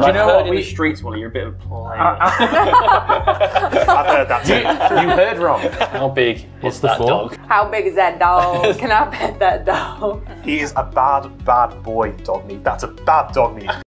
And Do I've you know heard what? in We- the streets, Wally, you're a bit of a player. I've heard that too. you heard wrong. How big What's is the that for? dog? How big is that dog? Can I pet that dog? He is a bad, bad boy, Dogmeat. That's a bad Dogmeat.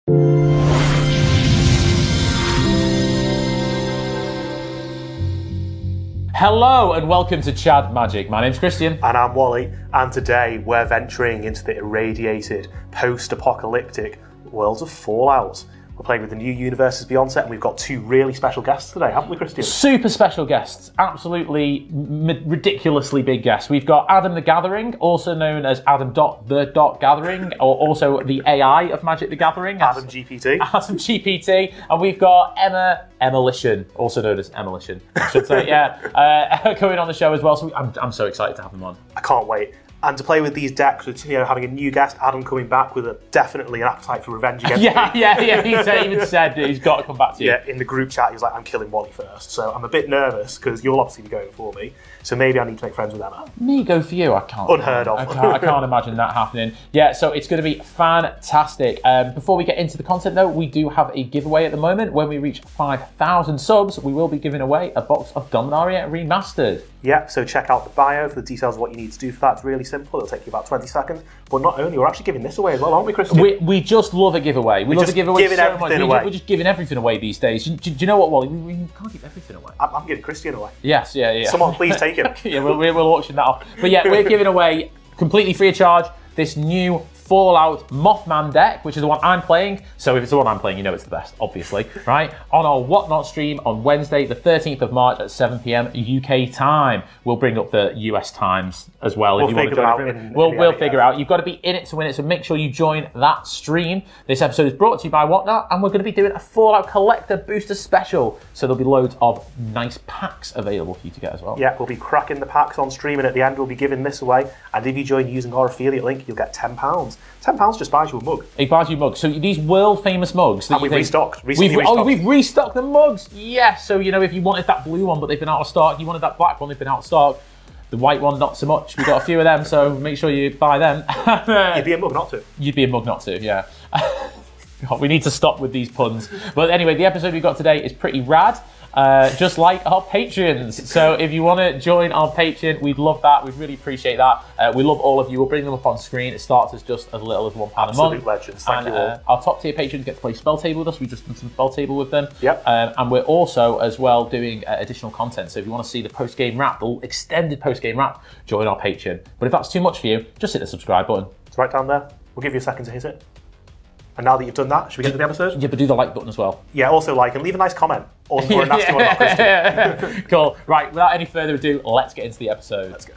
Hello and welcome to Chad Magic. My name's Christian. And I'm Wally, and today we're venturing into the irradiated, post apocalyptic worlds of Fallout. We're playing with the new Universes Beyond set, and we've got two really special guests today, haven't we, Christian? Super special guests, absolutely m- ridiculously big guests. We've got Adam the Gathering, also known as Adam Dot the Dot Gathering, or also the AI of Magic the Gathering. Adam GPT. Adam GPT, and we've got Emma Emmalition, also known as Emmalition, I should say. yeah, uh, coming on the show as well. So I'm, I'm so excited to have them on. I can't wait. And to play with these decks, with you know having a new guest, Adam coming back with a definitely an appetite for revenge against Yeah, me. yeah, yeah. He's even said that he's got to come back to you. Yeah, in the group chat, he was like, "I'm killing Wally first. so I'm a bit nervous because you'll obviously be going for me. So maybe I need to make friends with Emma. Me go for you? I can't. Unheard of. I can't, I can't imagine that happening. Yeah, so it's going to be fantastic. Um, before we get into the content, though, we do have a giveaway at the moment. When we reach 5,000 subs, we will be giving away a box of Dominaria Remastered. Yeah, so check out the bio for the details of what you need to do for that. It's really simple. It'll take you about 20 seconds. But not only, we're actually giving this away as well, aren't we, Christian? We, we just love a giveaway. We love just a giveaway giving so much. everything We, away. We're just giving everything away these days. Do, do- do you know what, Wally? We, we can't give everything away. I'm, I'm giving Christian away. Yes, yeah, yeah. Someone please take him. yeah, we're, we're, we're auctioning that off. But yeah, we're giving away completely free of charge this new Fallout Mothman deck, which is the one I'm playing. So if it's the one I'm playing, you know it's the best, obviously, right? On our Whatnot stream on Wednesday, the 13th of March at 7 p.m. UK time. We'll bring up the US times as well We'll if you want to figure join. out in- we'll we'll figure yeah. out. You've got to be in it to win it, so make sure you join that stream. This episode is brought to you by Whatnot, and we're going to be doing a Fallout Collector Booster Special. So there'll be loads of nice packs available for you to get as well. Yeah, we'll be cracking the packs on stream, and at the end, we'll be giving this away. And if you join using our affiliate link, you'll get £10. £10 just buys you a mug. A buys you a mug. So these world famous mugs that And we've think- restocked. Recently We've, oh, restocked. we've restocked the mugs. Yes. So you know, if you wanted that blue one, but they've been out of stock, you wanted that black one, they've been out of stock. The white one, not so much. We've got a few of them, so make sure you buy them. You'd be a mug not to. You'd be a mug not to, yeah. God, we need to stop with these puns. But anyway, the episode we got today is pretty rad. Uh, just like our patrons. So if you want to join our Patreon, we'd love that. We'd really appreciate that. Uh, we love all of you. We'll bring them up on screen. It starts as just as little as one pound a Absolute month. legends. Thank and, you all. uh, our top tier patrons get to play spell table with us. We've just done some spell table with them. Yep. Um, and we're also as well doing uh, additional content. So if you want to see the post game wrap, the extended post game wrap, join our Patreon. But if that's too much for you, just hit the subscribe button. It's right down there. We'll give you a second to hit it. And now that you've done that, should we get to the episode? Yeah, but do the like button as well. Yeah, also like and leave a nice comment. Or, or a nasty one about Christian. cool. Right, without any further ado, let's get into the episode. Let's go.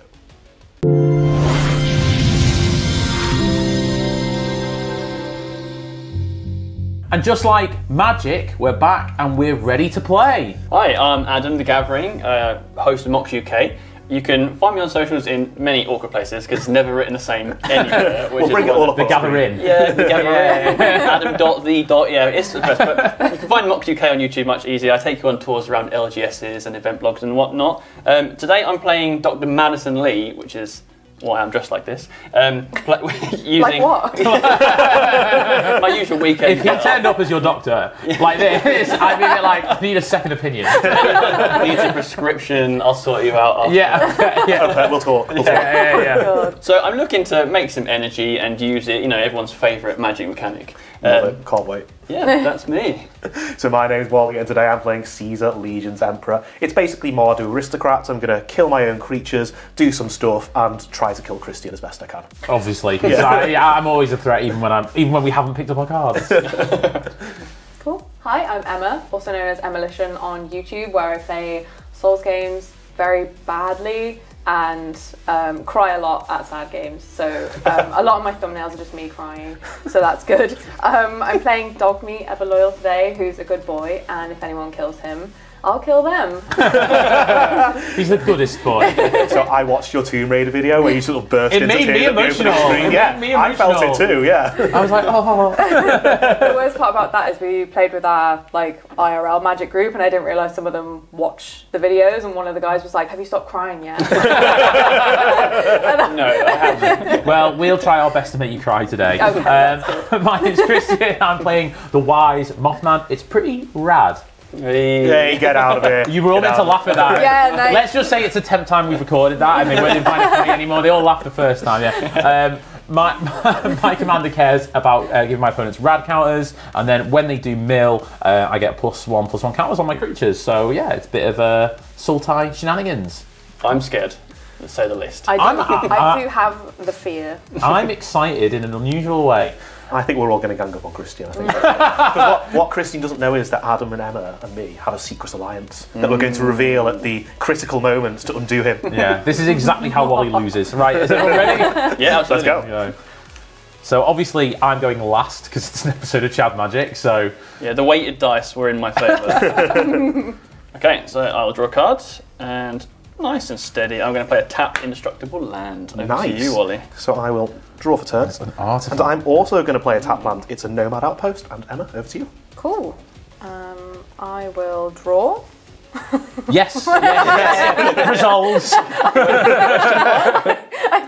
And just like magic, we're back and we're ready to play. Hi, I'm Adam the Gathering, uh, host of Mox UK. You can find me on socials in many awkward places because it's never written the same anywhere. Which We'll bring it all up The on gather screen. in. Yeah, the Gathering. Adam dot the dot. Yeah, it's the best. But you can find Mox UK on YouTube much easier. I take you on tours around LGSs and event blogs and whatnot. Um, today I'm playing Dr. Madison Li, which is why I'm dressed like this. Um, pla- using Like what? my usual weekend. If he turned up as your doctor, like this, I'd be like, I need a second opinion. needs a prescription, I'll sort you out. after. Yeah, yeah, Okay, we'll talk. We'll talk. yeah, yeah. God. So I'm looking to make some energy and use it. You know, everyone's favourite magic mechanic. Um. Can't wait. yeah, that's me. So my name's Wally, and today I'm playing Caesar, Legion's Emperor. It's basically Mardu Aristocrats. I'm going to kill my own creatures, do some stuff, and try to kill Christian as best I can. Obviously, 'cause I, yeah, I'm always a threat, even when I'm, even when we haven't picked up our cards. Cool. Hi, I'm Emma, also known as Emmalition on YouTube, where I play Souls games very badly and um, cry a lot at sad games. So um, a lot of my thumbnails are just me crying, so that's good. Um, I'm playing Dogmeat Everloyal today, who's a good boy, and if anyone kills him, I'll kill them. He's the goodest boy. So I watched your Tomb Raider video where you sort of burst It into tears me at the opening emotional. It yeah, made me I felt it too. Yeah. I was like, oh. the worst part about that is we played with our like IRL magic group, and I didn't realize some of them watch the videos. And one of the guys was like, "Have you stopped crying yet?" No, I haven't. Well, we'll try our best to make you cry today. Okay, um, my name's Christian. I'm playing the Wise Mothman. It's pretty rad. Hey, get out of here. You were all meant to laugh at that. Yeah, no. Let's just say it's the tenth time we've recorded that, and they weren't finding it funny anymore. They all laughed the first time. Yeah. Um, my, my, my commander cares about uh, giving my opponents rad counters, and then when they do mill, uh, I get plus one plus one counters on my creatures. So yeah, it's a bit of a uh, Sultai shenanigans. I'm scared, to say the least. I do, I'm- I do have the fear. I'm excited in an unusual way. I think we're all going to gang up on Christian. I think what, what Christian doesn't know is that Adam and Emma and me have a secret alliance that we're going to reveal at the critical moments to undo him. Yeah, this is exactly how Wally loses. Right, is everyone ready? yeah, Let's go. Go. So obviously I'm going last because it's an episode of Chad Magic. So Yeah, the weighted dice were in my favour. okay, so I'll draw cards and nice and steady. I'm going to play a tap indestructible land. Over Nice. to you, Wally. So I will draw for turns. an artifact. And I'm also going to play a tap land. It's a nomad outpost. And Emma, over to you. Cool. Um, I will draw. Yes, yes, yes. resolves. I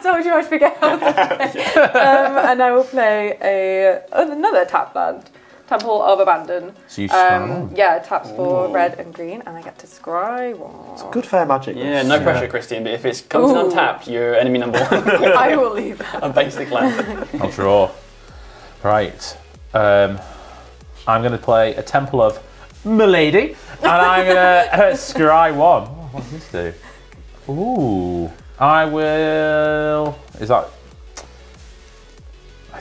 told you I'd forget how to play. um, and I will play a another tap land. Temple of Abandon. So you Um, yeah, taps for red and green, and I get to scry one. It's Good fair magic. Yeah, no pressure, Christine, but if it comes in Ooh. untapped, you're enemy number one. I will leave that. a basic land. I'll draw. Right. Um, I'm going to play a Temple of Malady, and I'm going to uh, scry one. Oh, what does this do? Ooh. I will. Is that.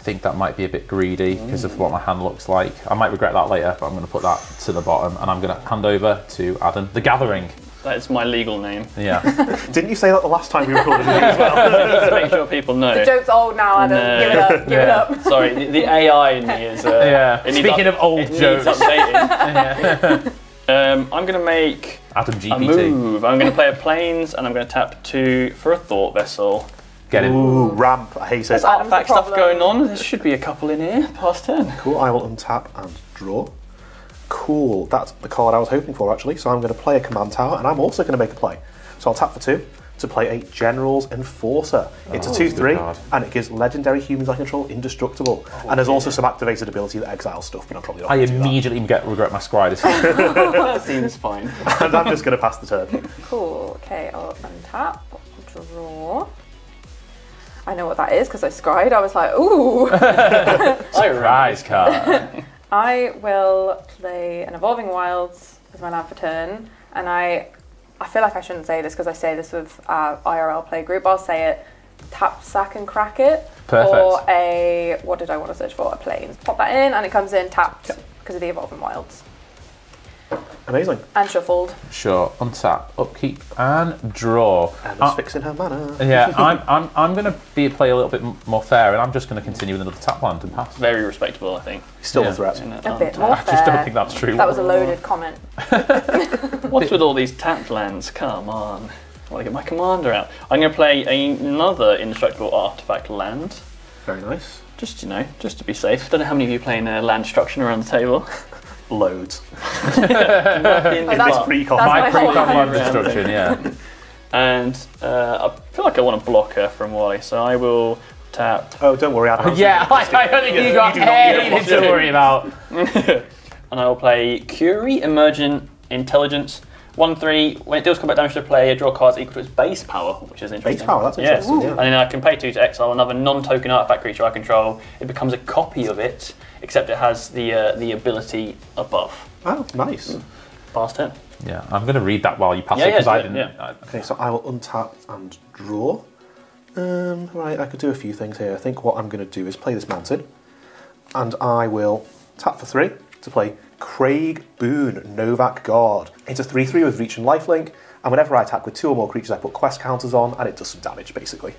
I think that might be a bit greedy because of what my hand looks like. I might regret that later, but I'm going to put that to the bottom and I'm going to hand over to Adam. The Gathering. That's my legal name. Yeah. Didn't you say that the last time we recorded it as well? to make sure people know. The joke's old now, Adam. No. Give it up. Give it up. Sorry, the, the AI in me is. Uh, Yeah. it needs Speaking of old it needs jokes. updating. um, I'm going to make Adam a move. I'm going to play a planes and I'm going to tap two for a thought vessel. Get him. Ooh, ramp. I hate it. Artifact the stuff problem. going on. There should be a couple in here. Past turn. Cool. I will untap and draw. Cool. That's the card I was hoping for actually. So I'm going to play a command tower, and I'm also going to make a play. So I'll tap for two to play a General's Enforcer. It's a 2 3, card. and it gives legendary humans I control indestructible. Oh, and there's also some activated ability that exiles stuff, but I'm probably not. I going to do that. immediately get, regret my scry this time. That seems fine. and I'm just going to pass the turn. Cool. Okay, I'll untap, draw. I know what that is because I scried. I was like, ooh. Surprise card. I will play an Evolving Wilds as my land for turn, and I, I feel like I shouldn't say this because I say this with uh, our IRL play group. I'll say it: tap, sack, and crack it Perfect. for a what did I want to search for? A planes. Pop that in, and it comes in tapped because of the Evolving Wilds Amazing. and shuffled. Sure. Untap, upkeep, and draw. Emma's Uh, fixing her mana. yeah, I'm, I'm, I'm going to be play a little bit more fair, and I'm just going to continue with another tap land and pass. Very respectable, I think. Still Yeah. a threat. Isn't it? A bit more I just don't think that's true. That was a loaded comment. What's with all these tapped lands? Come on. I want to get my commander out. I'm going to play another indestructible artifact land. Very nice. Just, you know, just to be safe. Don't know how many of you playing uh, land destruction around the table. Loads. In Oh, that's- Pre-con. my my pre-con land destruction, yeah. And uh, I feel like I want to block her from Wally, so I will tap. Oh, don't worry, Adam. yeah, I, I don't think you got do not need a anything to worry about. And I will play Curie Emergent Intelligence. 1 3. When it deals combat damage to a player, draw cards equal to its base power, which is interesting. Base power, that's Yes. interesting. And Yeah. then I can pay 2 to exile another non token artifact creature I control. It becomes a copy of it, except it has the, uh, the ability above. Oh, nice. Past turn. Yeah, I'm going to read that while you pass Yeah, it yeah, because I didn't. yeah. Okay, so I will untap and draw. Um, right, I could do a few things here. I think what I'm going to do is play this mountain, and I will tap for three to play Craig Boone, Novac Guard. It's a 3 3 with reach and lifelink, and whenever I attack with two or more creatures, I put quest counters on, and it does some damage basically.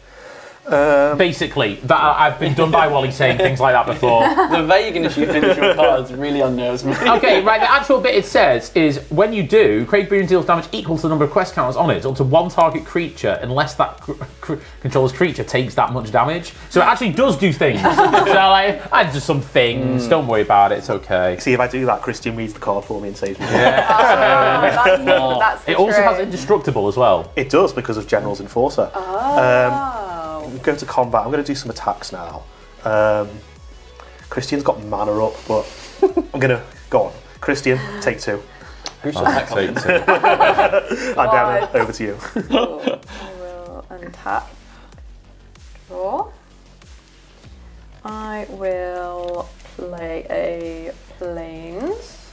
Um, Basically, that I've been done by Wally saying things like that before. The vagueness you finish your cards really unnerves me. Okay, right. The actual bit it says is when you do, Craig Boone deals damage equal to the number of quest counters on it, up to one target creature, unless that cr- cr- controller's creature takes that much damage. So it actually does do things. so like, I do some things. Mm. Don't worry about it. It's okay. See, if I do that, Christian reads the card for me and saves me. Oh, that's, that's It also has indestructible as well. It does because of General's Enforcer. Oh. Um, go to combat. I'm going to do some attacks now. Um, Christian's got mana up, but I'm going to go on. Christian, take two. Who's that coming? So- And God. Emma, over to you. Cool. I will untap. Draw. I will play a planes.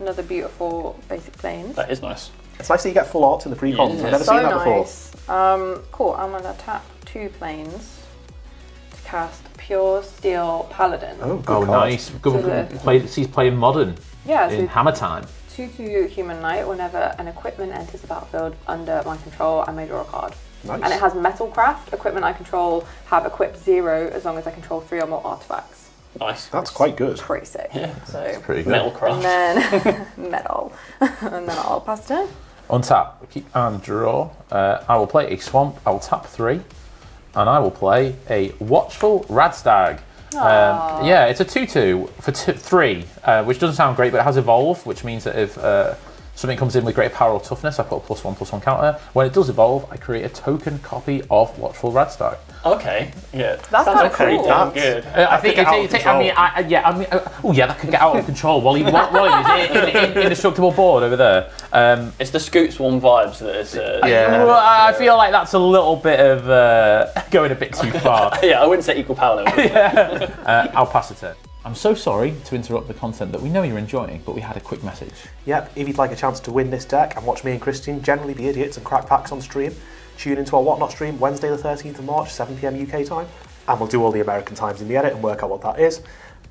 Another beautiful basic planes. That is nice. It's nice that you get full art in the pre-cons. Yeah. I've never so seen that before. nice. Um, cool. I'm gonna tap two planes to cast Pure Steel Paladin. Oh, good Oh, nice. Good, So good. Play, he's playing modern Yeah, in so Hammer Time. two to human knight. Whenever an equipment enters the battlefield under my control, I may draw a card. Nice. And it has Metalcraft. Equipment I control have equipped zero as long as I control three or more artifacts. Nice. That's quite good. Pretty sick. So Pretty good. Metal and then metal, and then I'll pass it in. Untap, keep and draw. Uh, I will play a swamp. I will tap three, and I will play a watchful radstag. Um, yeah, it's a two-two for t- three, uh, which doesn't sound great, but it has evolve, which means that if uh, something comes in with greater power or toughness, I put a plus one plus one counter. When it does evolve, I create a token copy of watchful radstag. Okay. Yeah. That's Sounds kinda pretty cool. damn That's- good. Uh, I think get it's, out I mean, I, I- yeah, I mean, uh, oh yeah, that could get out of control. Wally, Wa- Wally is in, in, in, indestructible board over there. Um, It's the Scute Swarm vibes that is. Uh, Yeah. well, I I feel like that's a little bit of uh, going a bit too far. Yeah, I wouldn't say equal power level. Uh, I'll pass it in. I'm so sorry to interrupt the content that we know you're enjoying, but we had a quick message. Yep, if you'd like a chance to win this deck and watch me and Christian generally be idiots and crack packs on stream, tune into our Whatnot stream Wednesday the 13th of March, 7pm UK time, and we'll do all the American times in the edit and work out what that is.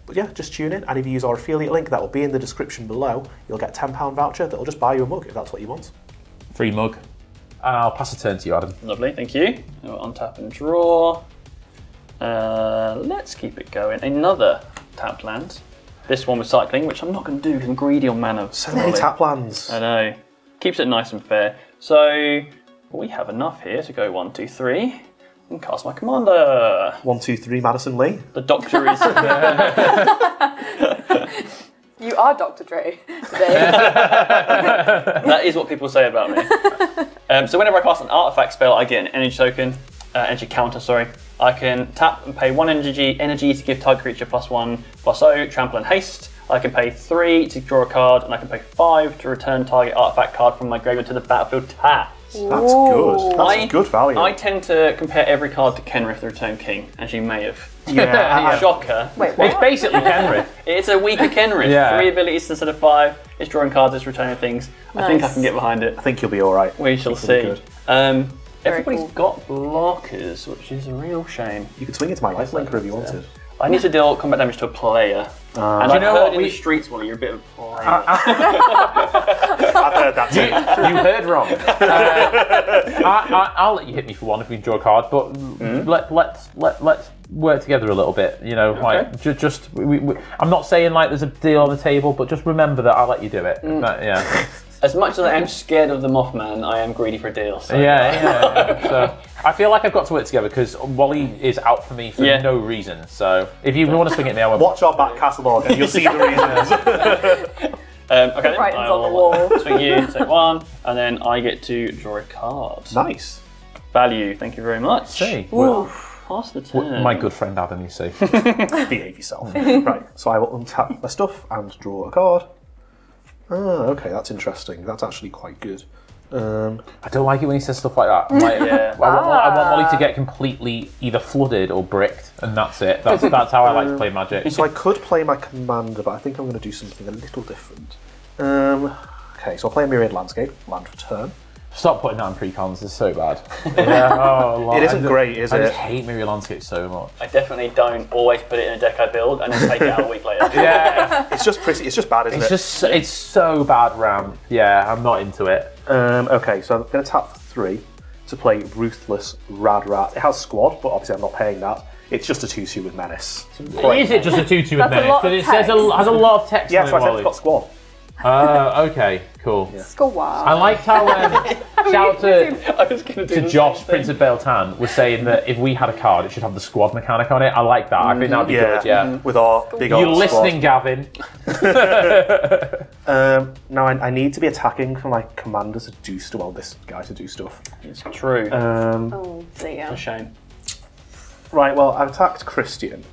But yeah, just tune in, and if you use our affiliate link, that will be in the description below, you'll get a £10 voucher that will just buy you a mug if that's what you want. Free mug. And I'll pass the turn to you, Adam. Lovely, thank you. I'll untap and draw. Uh, let's keep it going. Another tapped land. This one with cycling, which I'm not going to do because I'm greedy on mana. So many tap lands. I know. Keeps it nice and fair. So we have enough here to go one, two, three, and cast my commander. One, two, three, Madison Li. The doctor is. You are Dr. Dre today. that is what people say about me. Um, so whenever I cast an artifact spell, I get an energy token, uh, energy counter. Sorry, I can tap and pay one energy energy to give target creature plus one plus O, trample and haste. I can pay three to draw a card, and I can pay five to return target artifact card from my graveyard to the battlefield tapped. That's good. That's I- good value. I tend to compare every card to Kenrith the Return King, as you may have. Yeah. Shocker. Wait, It's basically Kenrith. It's a weaker Kenrith. Yeah. Three abilities instead of five. It's drawing cards, it's returning things. I think I can get behind it. I think you'll be alright. We shall see. good. Um, Very everybody's cool. got blockers, which is a real shame. You could swing into my lifelinker if you wanted. I need to deal combat damage to a player. Uh, and Do I've you know heard what in we- the streets, Wally, you're a bit of a player. I've heard that too. you heard wrong. Uh, I, I, I'll let you hit me for one if we draw a card, but let let's let let's work together a little bit. You know, like ju- just we, we, I'm not saying like there's a deal on the table, but just remember that I'll let you do it. That- yeah, as much as I am scared of the Mothman, I am greedy for a deal. So. yeah, yeah. So I feel like I've got to work together because Wally is out for me for Yeah. no reason. So if you want to swing at me, I won't. Watch our back catalogue and you'll see the reasons. Um, okay, then Writings I on the will wall. Swing you, take one, and then I get to draw a card. nice. Value, thank you very much. See, Pass the turn. my good friend Adam, you see. Behave yourself. right, so I will untap my stuff and draw a card. Ah, okay, that's interesting. That's actually quite good. Um, I don't like it when he says stuff like that. I'm like, Yeah. I, want, I want Molly to get completely either flooded or bricked, and that's it. That's that's how I like to play Magic. so I could play my commander, but I think I'm going to do something a little different. Um, okay, so I'll play a Myriad Landscape, land for turn. Stop putting that on pre-cons. It's so bad. yeah, oh, Lord. It isn't just- great, is it? I just hate Myriad Landscape so much. I definitely don't always put it in a deck I build and then take it out a week later. Yeah, It's just pretty. It's just bad, isn't it's it? just it's so bad, Ram. Yeah, I'm not into it. Um, okay, so I'm going to tap for three, to play Ruthless Rad Rat. It has squad, but obviously I'm not paying that. It's just a 2 2 with Menace. Is it just a 2 2 with That's a menace? lot But of it says a, text. has a lot of text Yeah, on so I it, said it's got squad. Oh, okay, cool. Squad. I liked how um, shout out to, I was going to do to Josh, Prince of Beltan, was saying that if we had a card, it should have the squad mechanic on it. I like that. I think that'd be Yeah, good. Yeah. with our big You old listening, Gavin? Um, now I, I need to be attacking for my commander to do stuff. Well, this guy to do stuff. It's true. Um, Oh dear. a shame. right. Well, I've attacked Christian,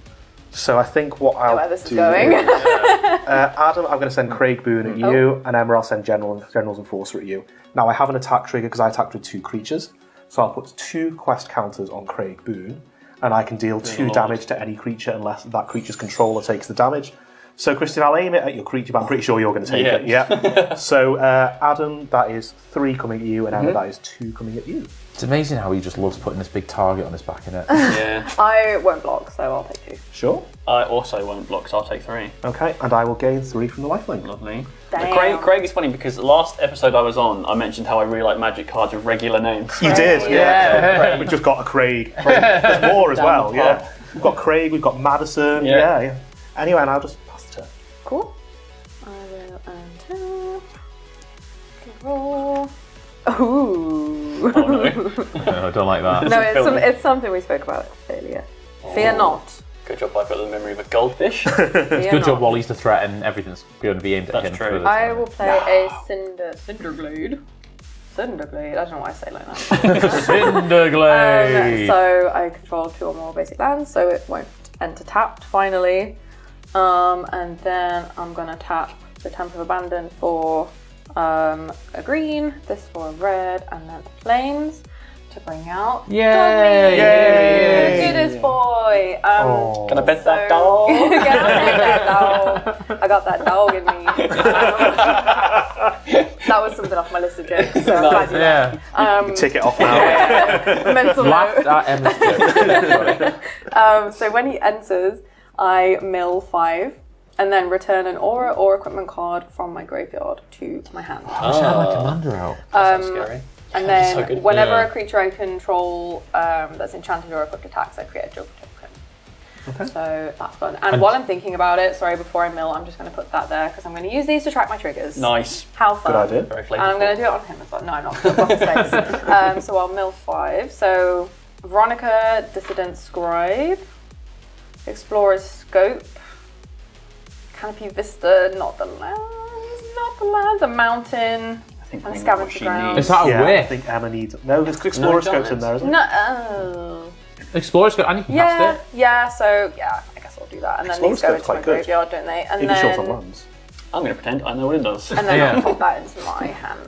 so I think what I'll Where this is do going. uh, Adam, I'm going to send Craig Boone at you, and Emma, I'll send General General's Enforcer at you. Now I have an attack trigger because I attacked with two creatures, so I'll put two quest counters on Craig Boone, and I can deal two Lord. damage to any creature unless that creature's controller takes the damage. So, Christian, I'll aim it at your creature, but I'm pretty sure you're going to take Yeah. it. Yeah. so, uh, Adam, that is three coming at you, and Mm-hmm. Emma, that is two coming at you. It's amazing how he just loves putting this big target on his back in it. Yeah. I won't block, so I'll take two. Sure. I also won't block, so I'll take three. Okay, and I will gain three from the lifelink. Lovely. Damn. Craig, Craig is funny because the last episode I was on, I mentioned how I really like magic cards with regular names. You did, yeah. Yeah. We've just got a Craig. Craig. There's more as Down well, yeah. We've got Craig, we've got Madison, Yeah. yeah, yeah. Anyway, and I'll just pass the turn. Cool. I will untap. Roll. Ooh. Oh, no. no, I don't like that. No, it's, some, it's something we spoke about earlier. Fear not. Good job, I've got the memory of a goldfish. Fear Good not. job, Wally's the threat, and everything's going to be aimed at That's him. true. for the I will play a cinder cinderglade. Cinderglade. I don't know why I say it like that. Cinderglade. Um, so I control two or more basic lands, so it won't enter tapped finally. Um, and then I'm gonna tap the Temple of Abandon for um, a green, this for a red, and then planes to bring out Yay! Dudley, Yay! the cutest boy. Um, Oh. Can I pet that so- dog? Can I pet that dog? I got that dog in me. Um, that was something off my list of jokes. So I'm glad you Yeah. um, Tick it off now. mental Laughed note. at Emma's joke. Um, so when he enters, I mill five and then return an aura or equipment card from my graveyard to my hand. I wish I had my commander out. That's Um, scary. And then so good. whenever Yeah. a creature I control um, that's enchanted or equipped attacks, I create a joke token. Okay. So that's fun. And, And- while I'm thinking about it, sorry, before I mill, I'm just going to put that there because I'm going to use these to track my triggers. Nice. How fun. Good idea. Very And I'm flavorful. going to do it on him as well. No, I'm not. I've got the space. um, so I'll mill five. So Veronica, Dissident Scribe, Explorer's Scope, Canopy Vista, not the lands, not the lands, a mountain. I think and we scavenger ground. Is that a yeah, I whiff? think Emma needs. No, there's Explorer Scopes in giants. there, isn't No, oh. Explorer's got, and you can Yeah, cast it. yeah, so yeah, I guess I'll do that. And then Explorer's these go Scope's into my quite good. graveyard, don't they? And it? Even short on then, lands. I'm going to pretend I know what it does. and then Yeah. I'll pop that into my hand.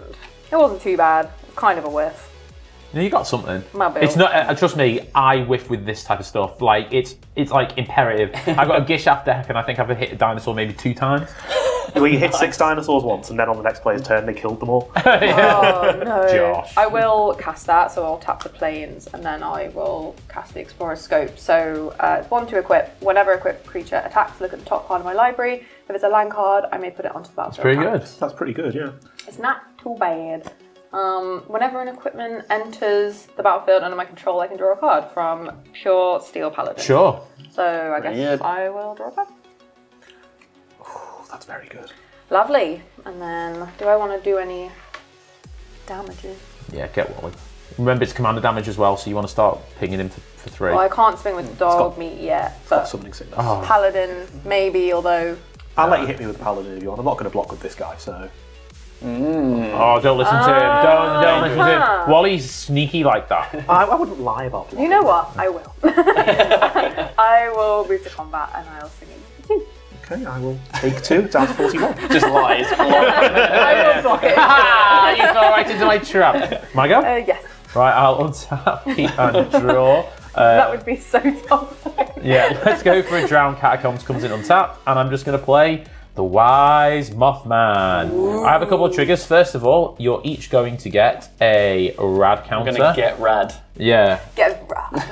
It wasn't too bad. It was kind of a whiff. No, you got something. My bill. It's not. Uh, trust me, I whiff with this type of stuff. Like it's, it's like imperative. I've got a Gishath deck, and I think I've hit a dinosaur maybe two times. Well, you hit six dinosaurs once, and then on the next player's turn, they killed them all. Oh no. Josh. I will cast that, so I'll tap the planes and then I will cast the Explorer Scope. So uh, one to equip. Whenever equipped creature attacks, look at the top card of my library. If it's a land card, I may put it onto the battlefield. Pretty hand. good. That's pretty good, yeah. It's not too bad. Um, whenever an equipment enters the battlefield under my control, I can draw a card from Pure Steel Paladin. Sure. So I guess Brilliant. I will draw a card. Oh, that's very good. Lovely. And then, do I want to do any damages? Yeah, get one. Remember, it's commander damage as well, so you want to start pinging him for, for three. Well, I can't swing with dog got- meat yet, Got but summoning sickness. Oh. Paladin maybe, although I'll let you hit me with the paladin if you want. I'm not going to block with this guy, so. Oh, don't listen to him. Don't, don't listen to him. Wally's sneaky like that. I, I wouldn't lie about blocking. you know what? I will. I will move to combat and I'll sing it. with you. Okay, I will take two down to 41. Just lies. I will block it. Ah, you fell right into my trap. My go? Uh, yes, Right, I'll untap and draw. Uh, that would be so tough. yeah, let's go for a drowned catacombs comes in on tap, and I'm just going to play the Wise Mothman. I have a couple of triggers. First of all, you're each going to get a rad counter. I'm counter. going to get rad. Yeah, Get rad.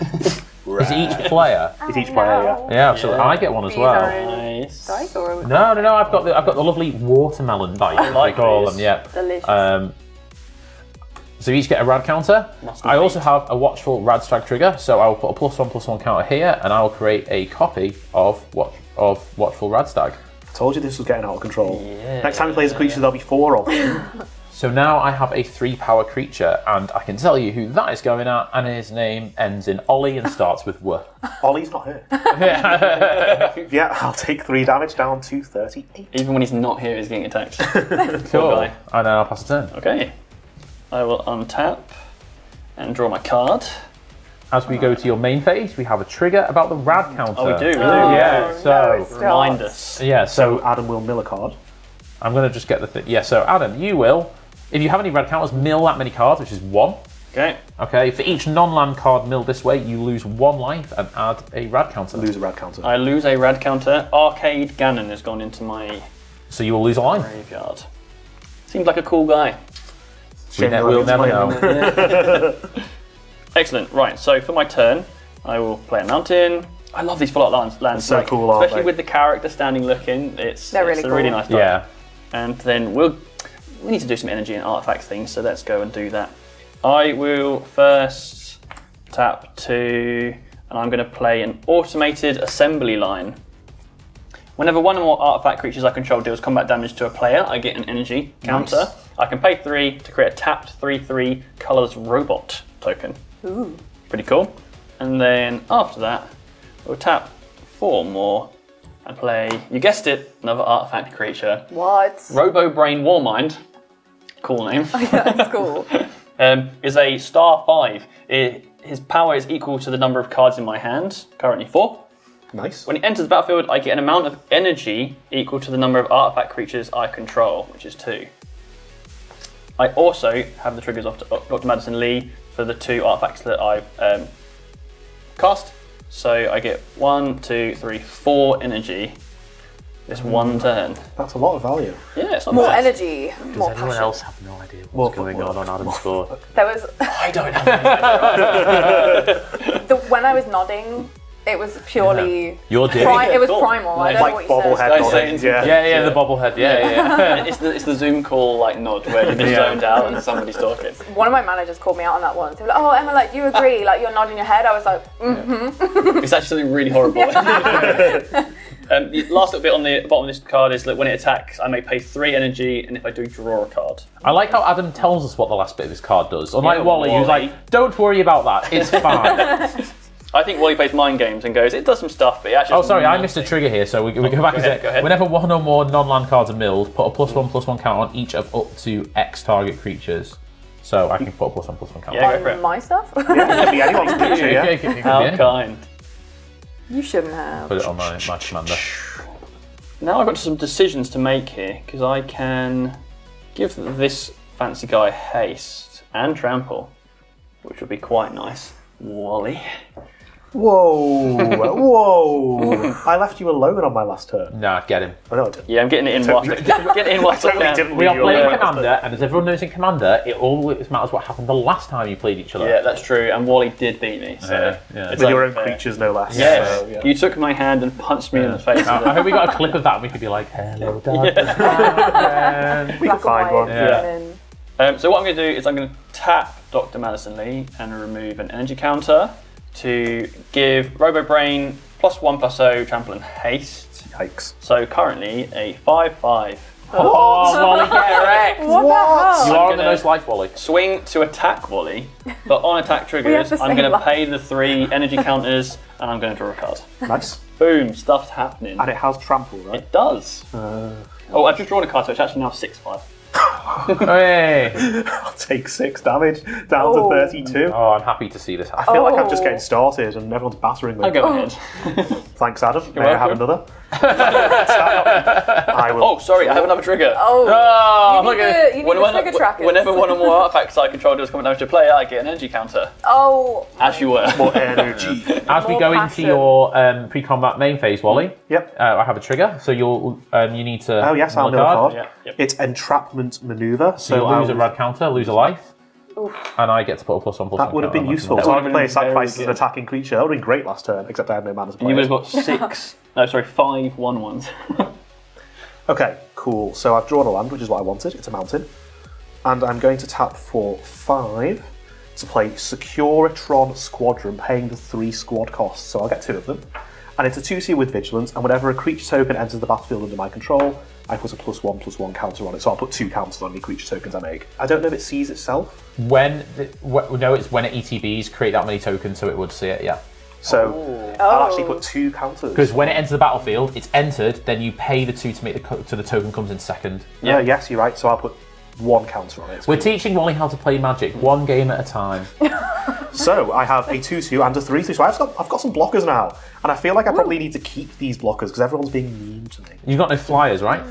is each player? Is each player, yeah. Yeah, so Yeah. I get one as well. Nice. dice or No, no, no. I've got the I've got the lovely watermelon dice. I like they call these. them. Yeah. delicious. Um, So you each get a rad counter. Must I also have a watchful rad stag trigger, so I will put a plus one plus one counter here, and I will create a copy of watch of watchful rad stag. Told you this was getting out of control. Yeah. Next time he plays a creature, there'll be four of them. So now I have a three power creature, and I can tell you who that is going at, and his name ends in Ollie and starts with W. Ollie's not here. yeah, I'll take three damage down to 38. Even when he's not here, he's getting attacked. Cool. guy. And then I'll pass the turn. okay. I will untap and draw my card. As we go to your main phase, we have a trigger about the rad counter. Oh, we do. We do. Oh, Yeah, no, so- it starts. Remind us. Yeah, so Adam will mill a card. I'm going to just get the thing. Yeah, so Adam, you will, if you have any red counters, mill that many cards, which is one. Okay. Okay, for each non-land card milled this way, you lose one life and add a rad counter. Lose a red counter. I lose a rad counter. Arcade Gannon has gone into my So you will lose a life. graveyard. Seems like a cool guy. We ne- we'll never know. Excellent. Right. So for my turn, I will play a mountain. I love these Fallout lands. lands so like, cool, aren't especially they? with the character standing looking. It's They're it's really a really nice. Dial. Yeah. And then we'll we need to do some energy and artifact things. So let's go and do that. I will first tap two, and I'm going to play an automated assembly line. Whenever one or more artifact creatures I control deals combat damage to a player, I get an energy counter. Nice. I can pay three to create a tapped 3 3 colors robot token. Ooh. Pretty cool. And then after that, we'll tap four more and play, you guessed it, another artifact creature. What? Robobrain War Mind, cool name, Yeah, That's cool. um, is a star 5. It, his power is equal to the number of cards in my hand, currently four. Nice. When he enters the battlefield, I get an amount of energy equal to the number of artifact creatures I control, which is two. I also have the triggers off to Dr. Madison Li for the two artifacts that I've um, cast. So I get one, two, three, four energy this one turn. That's a lot of value. Yeah, it's not More bad. energy, more Does anyone passion. else have no idea More what's going football. on on Adam's board? There was I don't have the, when I was nodding, it was purely You're dick. pri- it was Cool. primal. I don't know Like what you said. bobblehead Guys nodding. saying- Yeah. Yeah, yeah, the bobblehead. Yeah, yeah. yeah. it's, the, it's the Zoom call like nod where you're just Yeah. zoned out and somebody's talking. One of my managers called me out on that once. They were like, "Oh, Emma, like, you agree? Like, you're nodding your head." I was like, "Mm-hmm." It's actually something really horrible. um, the last little bit on the bottom of this card is that when it attacks, I may pay three energy, and if I do, draw a card. I like how Adam tells us what the last bit of his card does. Unlike Yeah, Wally, who's like, "Don't worry about that. It's fine." I think Wally plays mind games and goes, it does some stuff, but it actually. oh, sorry, I nothing." missed a trigger here. So we, we oh, go back go and ahead, say, go ahead. whenever one or more non-land cards are milled, put a plus one plus one count on each of up to X target creatures. So I can put a plus one plus one count. Yeah, on. go for it. on my stuff. It could be anyone's creature, yeah. How yeah. kind. you shouldn't have. Put it on my, my commander. Now I've got some decisions to make here because I can give this fancy guy haste and trample, which would be quite nice. Wally. Whoa, whoa! I left you alone on my last turn. Nah, get him. I know I didn't. Yeah, I'm getting it in whilst get it in whilst I Totally can. didn't We leave are you playing alone. Commander, and as everyone knows in Commander, it always matters what happened the last time you played each other. Yeah, that's true. And Wally did beat me. So Yeah, yeah. it's With your own unfair. creatures, no less. Yes, So, yeah. you took my hand and punched me in the face. I I hope we got a clip of that and we could be like, hello, darkness. We can Black find and one. white, Yeah. and Um, so what I'm going to do is I'm going to tap Dr. Madison Li and remove an energy counter to give Robobrain plus one plus oh O trample and haste. Yikes. So currently a five five. Oh, oh Wally, get wrecked. What, the hell? You are on the most life, Wally. Swing to attack Wally, but on attack triggers, I'm going to pay the three energy counters and I'm going to draw a card. Nice. Boom, stuff's happening. And it has trample, right? It does. Uh. oh, I've just drawn a card, so it's actually now six five. Hey. I'll take six damage down Oh. to 32. Oh, I'm happy to see this I happen. Oh. feel like I'm just Oh. getting started and everyone's battering me. I'll go oh. ahead. Thanks, Adam. You May I have another? I will. Oh, sorry, I have another trigger. Oh, Oh, you look need at the, you need When- the when- trigger trackers. whenever one or more artifacts I control does come damage to a player, I get an energy counter. Oh, As you were. More energy. As we go passion. into your um, pre-combat main phase, Wally, Yep. uh, I have a trigger, so you'll um, you need to. Oh, yes, I'll mill mill a card. Yeah, yep. It's entrapment maneuver. So So you lose I'll- a red counter, lose a life, and I get to put a plus one plus That one would have counter been on my useful. commander. So I would've play been very sacrifice as an good. attacking creature. That would have been great last turn, except I had no mana to play. You would it. have got six, no, sorry, five one ones. Okay, cool. So I've drawn a land, which is what I wanted. It's a mountain. and I'm going to tap for five to play Securitron Squadron, paying the three squad costs. So I'll get two of them. And it's a 2 2 with Vigilance, and whenever a creature token enters the battlefield under my control, I put a plus one plus one counter on it. So I'll put two counters on any creature tokens I make. I don't know if it sees itself. When the, wh- no, it's when it ETBs create that many tokens, so it would see it. Yeah. So oh. I'll Oh. actually put two counters. Because when it enters the battlefield, it's entered. Then you pay the two to make the co- so the token comes in second. Yeah, yes, you're right. So I'll put one counter on it. We're teaching Wally how to play Magic, one game at a time. So I have a 2 2 and a 3 3. So I've got, I've got some blockers now. And I feel like I probably need to keep these blockers because everyone's being mean to me. You've got no flyers, right?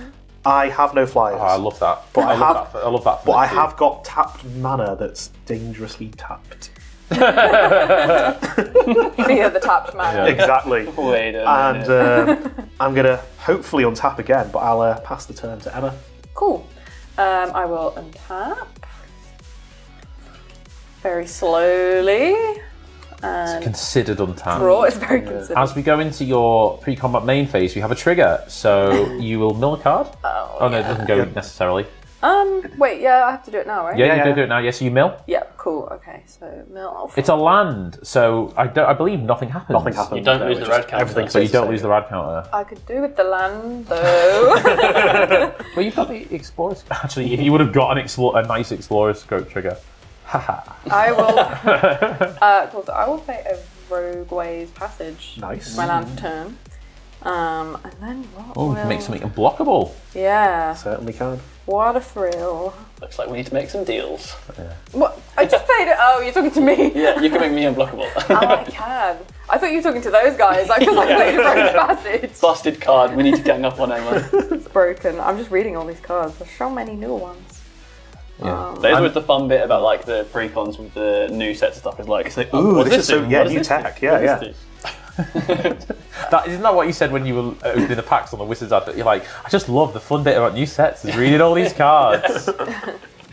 I have no flyers. Oh, I love that. But I I love have- that. I love that. But I next have got tapped mana that's dangerously tapped. Via the tapped mana. Exactly. Wait a and um, I'm going to hopefully untap again, but I'll uh, pass the turn to Emma. Cool. Um, I will untap very slowly and considered untapped. draw. It's very considered. As we go into your pre-combat main phase, we have a trigger, so you will mill a card. Oh, no, it yeah. doesn't go necessarily. Um, wait, yeah, I have to do it now, right? Yeah, Yeah, you yeah. go do it now. Yes, you mill. Yeah, cool. Okay, so mill. It's a land, so I, don't, I believe nothing happens. Nothing happens. You don't though, lose the red counter. Everything So you don't lose the rad counter. I could do with the land though. Well, you've got the explorer. Actually, you would have got an explore, a nice explorer scope trigger. Haha. I will. Uh, cool. So I will play a Rogue's Passage. Nice. My land turn. Um, and then what? Oh, you will... can make something unblockable. Yeah. Certainly can. What a thrill. Looks like we need to make some deals. Yeah. What? I just played it. Oh, you're talking to me. Yeah, you can make me unblockable. Oh, I can. I thought you were talking to those guys. Like, because I played a Rogue's Passage. Busted card. We need to gang up on Emma. It's broken. I'm just reading all these cards. There's so many new ones. Yeah. Um, There's always the fun bit about like the pre-cons with the new sets of stuff. Is like, like, oh, ooh, what this is so- do? yeah, What does new this tech, do? yeah, What does yeah. this do? That isn't that what you said when you were opening the packs on the Wizards advert? You're like, I just love the fun bit about new sets is reading all these cards.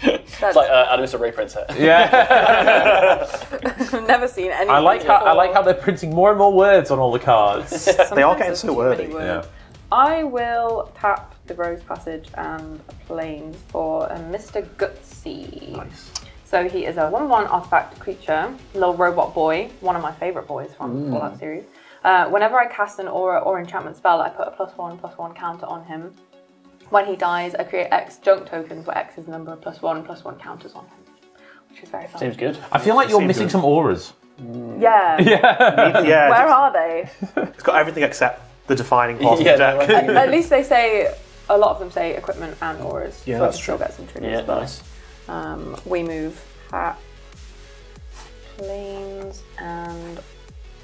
It's like uh, Adam's a reprint set. yeah, I've never seen any. I like how I like how they're printing more and more words on all the cards. They are getting so wordy. Yeah. I will tap the Rogue's Passage and Plains for a Mr. Gutsy. Nice. So he is a 1 1 artifact creature, little robot boy, one of my favourite boys from the Fallout series. Uh, whenever I cast an aura or enchantment spell, I put a plus 1 plus 1 counter on him. When he dies, I create X junk tokens where X is the number of plus 1 plus 1 counters on him, which is very fun. Seems good. I feel like you're Seems missing good. some auras. Yeah. Yeah, yeah. Where are they? it's got everything except the defining part Yeah, of the deck. right. At least they say, a lot of them say equipment and auras. Yeah, so I that's can still true. get some triggers. Yeah, but, nice. Um, we move hat, planes, and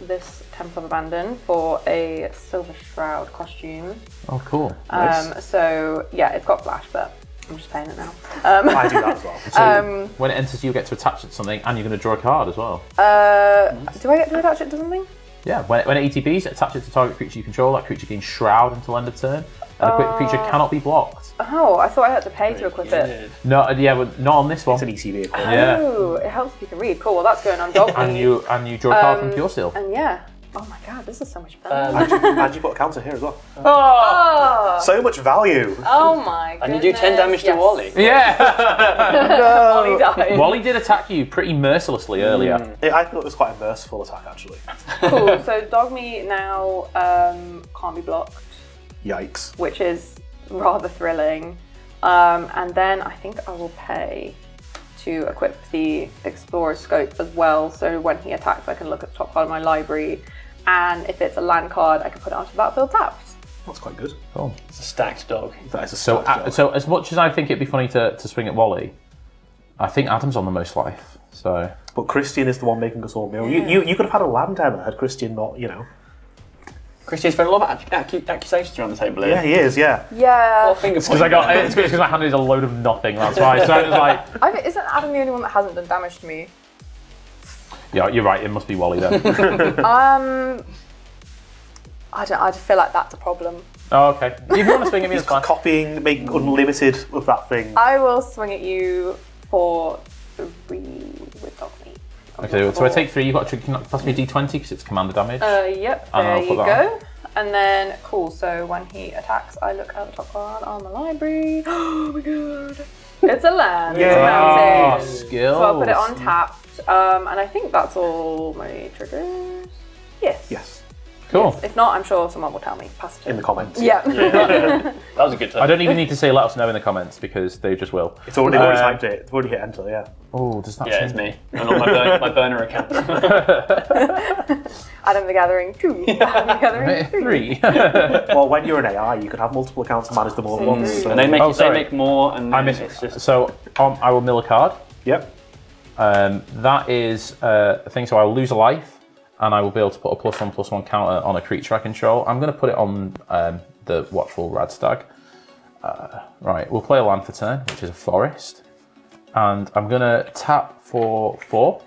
this Temple of Abandon for a Silver Shroud costume. Oh, cool. Nice. Um, so yeah, it's got flash, but I'm just playing it now. Um, I do that as well. So um, when it enters, you get to attach it to something, and you're going to draw a card as well. uh, do I get to attach it to something? Yeah, when, when it ETBs, attach it to target creature you control. That creature gains Shroud until end of turn, and a quick creature cannot be blocked. Oh, I thought I had to pay to equip it. No, uh, yeah, but not on this one. It's an easy vehicle. Yeah. Oh, it helps if you can read. Cool. Well, that's going on dog And you and you draw a card from Um, Pure Steel. And yeah. Oh my god, this is so much fun. Um, And you, and you put a counter here as well. oh, So much value. oh my god. And you do 10 damage to Wally. Yeah. Wally died. Wally did attack you pretty mercilessly earlier. It- I thought it was quite a merciful attack, actually. Cool. So Dogmeat now um, can't be blocked, Yikes. which is rather thrilling. Um, and then I think I will pay to equip the explorer scope as well. So when he attacks, I can look at the top part of my library, and if it's a land card, I can put it onto the battlefield tapped. That's quite good. Cool. It's a stacked dog. That is a So, stacked uh, job. so as much as I think it'd be funny to, to swing at Wally, I think Adam's on the most life. So But Christian is the one making us all mill. You, you, you could have had a land Emma had Christian not, you know. Christian's been a lot of ac- ac- accusations around the table here. Yeah, he is, yeah. Yeah. Well, finger because I got it's because my hand is a load of nothing. That's why. So I was like, I think, isn't Adam the only one that hasn't done damage to me? Yeah, you're right. It must be Wally then. Um, I don't. I just feel like that's a problem. oh, okay. If you want to swing at me, it's fine. Copying, making unlimited of that thing. I will swing at you for three with dog meat. Okay, so I take three. You've got to plus me a d20 because it's commander damage. Uh, yep, And there I'll you put that go. And then, cool, so when he attacks, I look at the top card on the library. Oh my god. It's a land. Yeah. It's a Oh, mountain. skills. So I'll put it on tapped. Um, and I think that's all my triggers. Yes. Yes, Cool. If not, I'm sure someone will tell me. Pass it. in the comments. Yeah. That was a good turn. I don't even need to say let us know in the comments because they just will. It's already, already Uh, typed it. It's already hit enter, yeah. Oh, does that Yeah, change? it's me. And on my, burn, my burner account. Adam the Gathering 2. Adam the Gathering 3. Three. Well, when you're an AI, you can have multiple accounts and manage them all at once. So. and they make Oh, they make more, and I miss it's just So um, I will mill a card. Yep. Um, that is uh, a thing. So I will lose a life, and I will be able to put a plus one plus one counter on a creature I control. I'm going to put it on um, the Watchful Radstag. Uh, right, we'll play a land for turn, which is a forest, and I'm going to tap for four,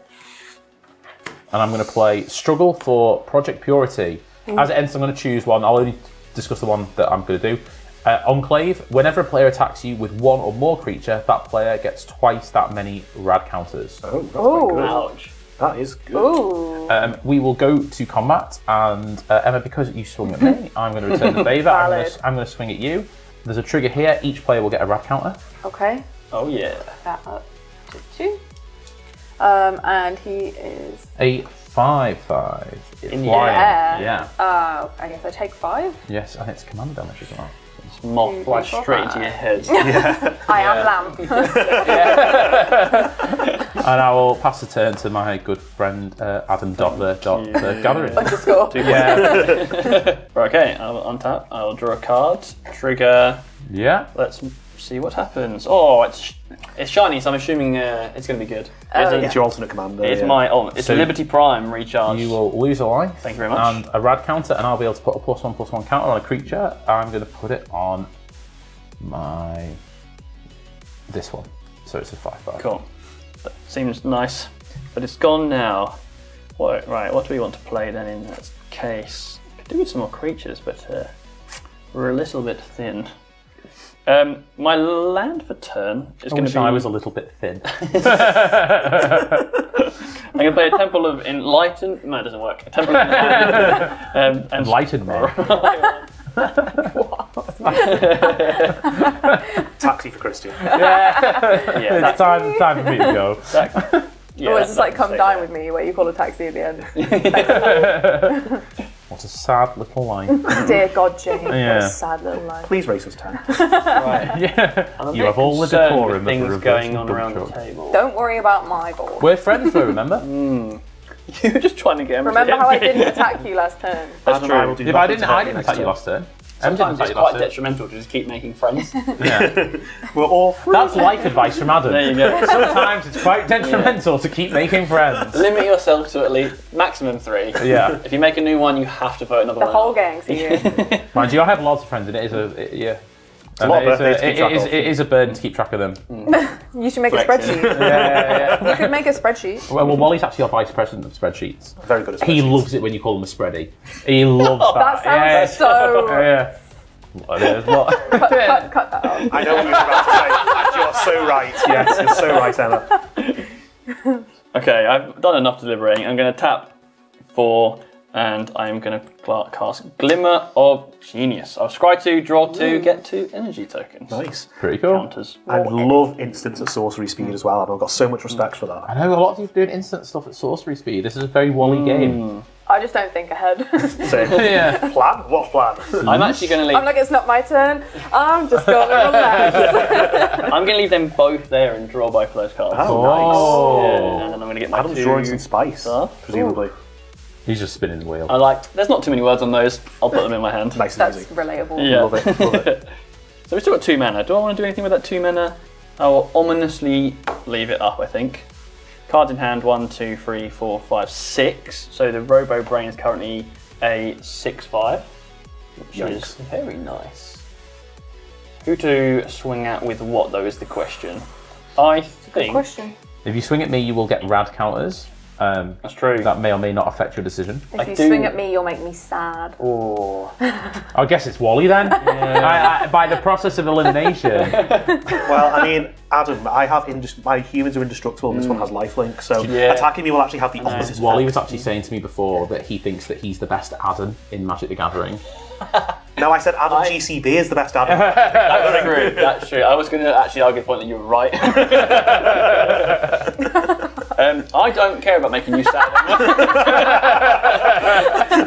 and I'm going to play Struggle for Project Purity. As it ends, I'm going to choose one. I'll only discuss the one that I'm going to do. Uh, Enclave. Whenever a player attacks you with one or more creature, that player gets twice that many rad counters. Oh, that's Ooh. good. ouch. That is good. Um, we will go to combat, and uh, Emma, because you swung at me, I'm going to return the favour. I'm going to I'm going to swing at you. There's a trigger here. Each player will get a rad counter. Okay. Oh yeah. That up to 2. Um, and he is. A five five. It's In the air. Yeah. Uh, I guess I take 5. Yes, and it's commander damage as well. Moth flies mm, straight into your head. I am lamp. And I will pass the turn to my good friend uh, Adam Dot the Dot the Gathering. Underscore. Yeah. Right, okay, I'll untap. I'll draw a card. Trigger. yeah. Let's see what happens. Oh, it's it's shiny, so I'm assuming uh, it's going to be good. Oh, it's yeah. Your alternate commander. it's yeah. my oh, it's So Liberty Prime recharge. You will lose a life. Thank you very much. And a rad counter, and I'll be able to put a plus one plus one counter on a creature. I'm going to put it on my this one. So it's a five five. Cool. That seems nice, but it's gone now. What, right, what do we want to play then in that case? Could do with some more creatures, but uh, we're a little bit thin. Um, my land for turn is going to be. I was a little bit thin. I'm going to play a Temple of Enlighten. No, it doesn't work. A Temple of Enlightenment. um, and Enlighten me. Taxi for Christian. yeah, yeah It's time, time for me to go. that, yeah, Or that- it's just like come dine with me where you call a taxi at the end. What a sad little line. Dear God, Jane. What Yeah. a sad little line. Please race us 10. Right. yeah. You have all the decorum with of a things going on around the table. Don't worry about my board. We're friends though, remember? Hmm. You were just trying to get him Remember to how I didn't attack you last turn? That's Adam true. and I will do Yeah, but I didn't, to I hurt didn't attack you turn. last turn. Em didn't Sometimes it's quite last turn. detrimental to just keep making friends. Yeah. We're all That's life advice from Adam. there you go. Sometimes it's quite detrimental to keep making friends. Limit yourself to at least maximum three. Yeah. If you make a new one, you have to vote another The one. whole gang's here. Mind you, I have lots of friends, and it is a it, yeah. A lot of it is birthdays to keep it track is- of. it is a burden to keep track of them. You should make a Flex it. spreadsheet. Yeah, yeah, yeah. You could make a spreadsheet. Well, well, Wally's actually our vice president of spreadsheets. Very good at He loves it when you call him a spready. He loves oh, that. That sounds so. Yeah. What it is, what? Cut, cut, cut that out. I know what you're about to say. You're so right. Yes, you're so right, Emma. Okay, I've done enough deliberating. I'm going to tap four, and I'm going to cast Glimmer of Genius. I'll scry two, draw two, get two energy tokens. Nice. Pretty cool. Counters. I love instants at sorcery speed as well, and I've got so much respect for that. I know a lot of you doing instant stuff at sorcery speed. This is a very Wally hmm. game. I just don't think ahead. So, Yeah. plan? What plan? I'm actually going to leave. I'm like, it's not my turn. I'm just gonna relax. I'm going to leave them both there and draw both of those cards. Oh, Oh. Yeah, and then I'm going to get my Adam's two. drawing some spice, stuff. presumably. He's just spinning the wheel. I like. There's not too many words on those. I'll put them in my hand. Nice and That's easy. relatable. Yeah. Love it, love it. So we've still got two mana. Do I want to do anything with that two mana? I will ominously leave it up, I think. Cards in hand, one, two, three, four, five, six. So the Robobrain is currently a 6-5, which is very nice. Who to swing at with what, though, is the question. I think... Question. If you swing at me, you will get rad counters. Um, That's true. that may or may not affect your decision. If I you do- swing at me, you'll make me sad. Oh. I guess it's Wally then. I, I, by the process of elimination. Well, I mean, Adam, I have indus- my humans are indestructible, and this one has lifelink, so Yeah. attacking me will actually have the opposite. effect. Wally effect. was actually saying to me before that he thinks that he's the best Adam in Magic the Gathering. No, I said Adam I- GCB is the best Adam. I would agree. That's true. I was going to actually argue the point that you were right. Um, I don't care about making you sad.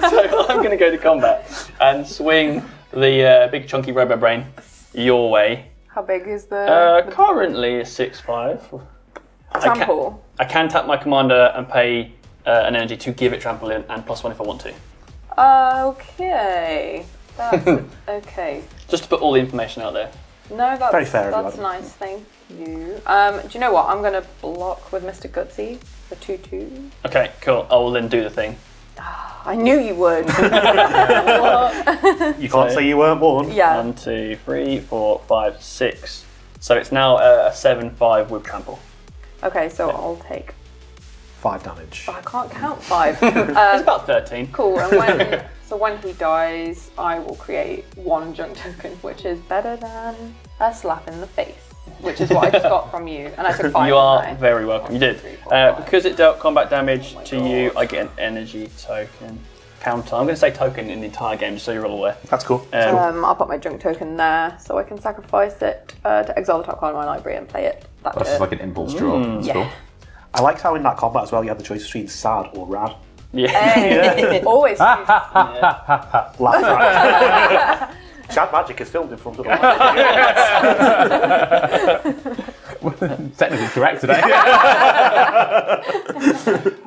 so I'm going to go to combat and swing the uh, big chunky Robobrain your way. How big is the, Uh, the currently a six five. I can, trample? I can tap my commander and pay uh, an energy to give it trample in and plus one if I want to. Okay. That's okay. Just to put all the information out there. No, that's Very fair That's Adam. nice. Thank you. Um, do you know what? I'm gonna block with Mr. Gutsy for two two. Okay, cool. I will then do the thing. I knew you would. You can't say you weren't warned. yeah. One, two, three, four, five, six. So it's now a, a seven five with trample. Okay, so I'll take. Five damage. I can't count five. It's about thirteen. cool. And when so when he dies, I will create one junk token, which is better than a slap in the face, which is what I just got from you. And I took five. You are didn't I? very welcome. You did. Three, four, Uh, because it dealt combat damage Oh my to you, I get an energy token counter. I'm going to say token in the entire game, just so you're all aware. That's cool. Um, Um, I'll put my junk token there, so I can sacrifice it uh, to exile the top card of my library and play it. That That's just like an impulse draw. That's Yeah. cool. I liked how in that combat as well you had the choice between sad or rad. yeah. Hey, always. Laugh track. Chad Magic is filmed in front of the light. Technically correct today.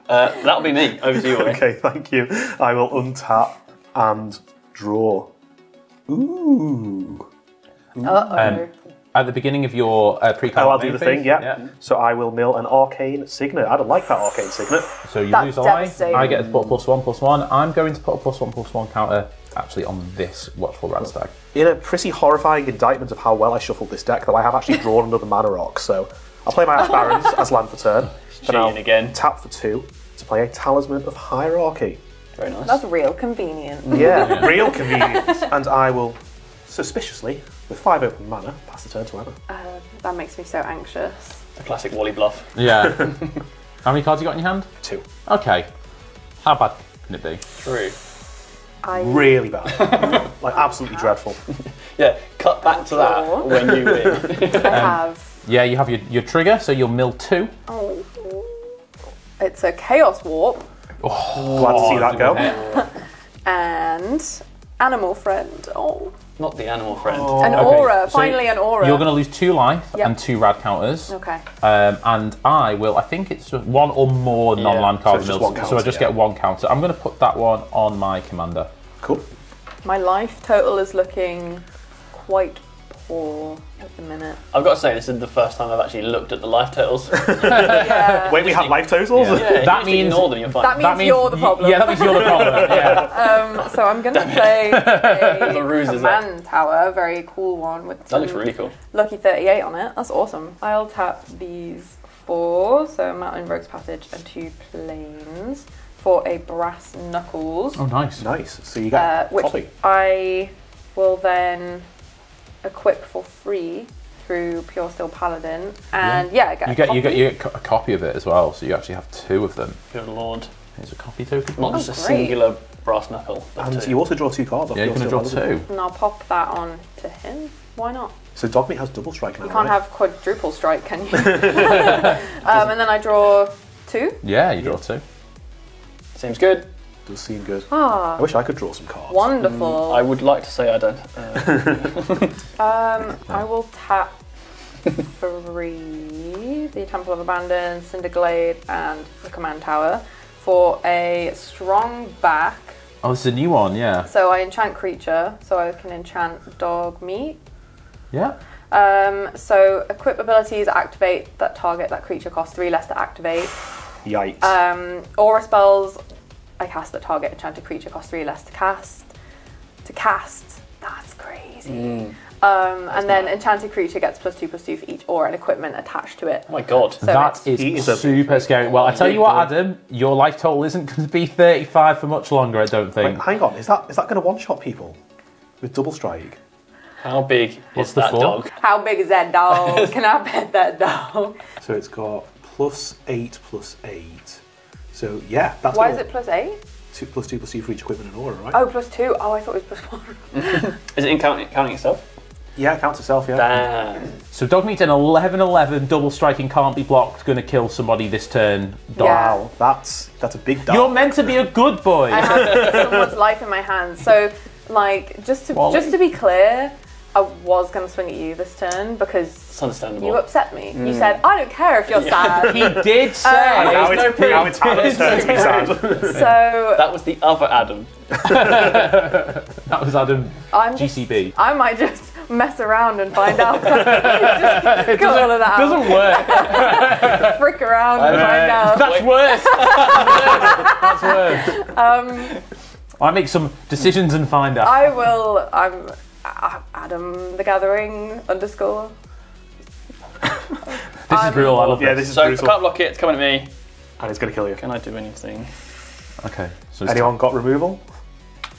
Uh, that'll be me. Over to you, Ollie. Okay, thank you. I will untap and draw. Ooh. Uh-oh. Um, At the beginning of your uh, pre Oh, I'll do the thing, yeah. So I will mill an arcane signet. I don't like that arcane signet. So you That's lose a lie. devastating. I get to put a plus one, plus one. I'm going to put a plus one, plus one counter actually on this Watchful Radstag. In a pretty horrifying indictment of how well I shuffled this deck, though, I have actually drawn another mana rock. So I'll play my Ash Barrens as land for turn. Then I'll Cheating again. tap for two to play a Talisman of Hierarchy. Very nice. That's real convenient. Yeah, real convenience. and I will suspiciously, with five open mana, pass the turn to Emma. Uh, that makes me so anxious. a classic Wally bluff. Yeah. How many cards you got in your hand? Two. Okay. How bad can it be? Three. I Really bad. like, absolutely dreadful. Yeah, cut back to that Sure. when you win. I have. Yeah, you have your, your trigger, so you'll mill two. Oh, it's a chaos warp Glad to see that go. and animal friend. Oh, Not the animal friend. an Okay, aura. so Finally, an aura. You're going to lose two life Yep. and two rad counters. Okay. Um, and I will, I think it's one or more non land so cards it's just milled, one so I just yeah. get one counter. I'm going to put that one on my commander. Cool. My life total is looking quite poor at the minute. I've got to say, this is the first time I've actually looked at the life totals. Yeah. Wait, we have life totals? Yeah. Yeah, That you just means- ignore them, you're fine. That means you're the y- problem. Yeah, that means you're the problem. Yeah. Um, so I'm going to play The a ruse is command tower, a very cool one with That looks really cool. lucky 38 on it. That's awesome. I'll tap these four, so Mountain Rogue's Passage and two Plains for a brass knuckles, Oh, nice. Nice. So you got uh, which copy. I will then equip for free through Pure Steel Paladin, and yeah, I get You a get you get you get a copy of it as well, so you actually have two of them. Good lord. Here's a copy token. Not Oh, just a great. singular brass knuckle. And two. you also draw two cards off Yeah, you're going to draw two. And I'll pop that on to him. Why not? So Dogmeat has double strike now. You can't right? have quadruple strike, can you? um, and then I draw two. Yeah, you draw two. Seems good. Does seem good. Ah, I wish I could draw some cards. wonderful. I would like to say I don't. Uh, Um, I will tap three, the Temple of Abandon, Cinder Glade, and the Command Tower for a strong back. Oh, this is a new one. Yeah. So I enchant creature, so I can enchant Dogmeat. Yeah. Um, so equip abilities activate that target that creature costs three less to activate. Yikes. Um, aura spells I cast that target enchanted creature costs three less to cast. To cast, that's crazy. Um, and then enchanted creature gets plus two plus two for each aura and equipment attached to it. oh my god. So that it's- He is is super scary. Well, I tell you what. Adam, your life total isn't going to be 35 for much longer. I don't Wait, think. hang on. Is that is that going to one shot people with double strike? How big What's is the that for? dog? How big is that dog? Can I pet that dog? So it's got plus eight plus eight. So yeah, that's Why gonna- is it plus eight? two plus two plus two for each equipment and order, right? Oh, plus two. Oh, I thought it was plus one. Is it in counting, counting itself? Yeah, it counts itself, yeah. Damn. So Dogmeat an 11-11 double striking can't be blocked. Going to kill somebody this turn. Dog. Yeah. Wow, that's that's a big You're meant to be a good boy. I have someone's life in my hands. So, like, just to Wally? just to be clear, I was going to swing at you this turn because It's understandable. you upset me. You said, "I don't care if you're sad." he did say. now no it's, now it's Adam's turn to be sad. so that was the other Adam. that was Adam I'm just, GCB. I might just mess around and find out. just cut all of that. Doesn't work. Frick around and find out. That's worse. That's worse. Um, I make some decisions and find out. I will. I'm Adam the Gathering underscore. this is real. I love Yeah, this. this is So I can't block it. It's coming at me. And it's going to kill you. Can I do anything? Okay. So Anyone got removal?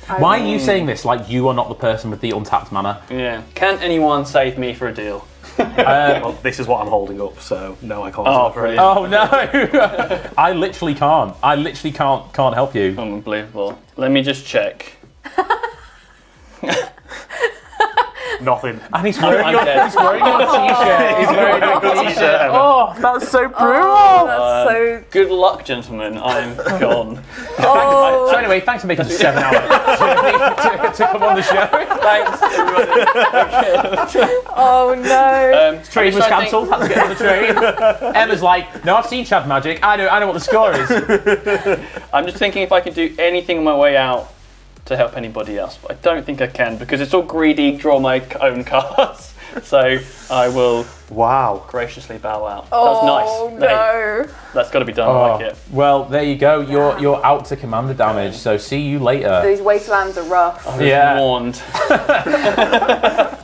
I Why are you saying this like you are not the person with the untapped mana? Yeah. Can anyone save me for a deal? Um, Well, this is what I'm holding up, so no, I can't. Oh, I'm brilliant. oh no! I literally can't. I literally can't can't help you. Unbelievable. Let me just check. Nothing. And he's wearing, I'm your, dead. he's wearing your t-shirt. He's wearing your Good t-shirt. t-shirt, Oh, that's so brutal. Oh, that's so. Good luck, gentlemen. I'm gone. Oh, So anyway, thanks for making seven hours to, to come on the show. Thanks, everybody. oh no. Um, Train was cancelled. Had to get on the train. Emma's like, no, I've seen Chad Magic. I know, I know what the score is. I'm just thinking if I can do anything on my way out to help anybody else, but I don't think I can because it's all greedy. Draw my own cards. So I will Wow. graciously bow out. oh That's nice. Hey, no. that's got to be done. I like Oh, it. well, there you go. You're you're out to commander damage. So see you later. These wastelands are rough. I was Yeah. warned.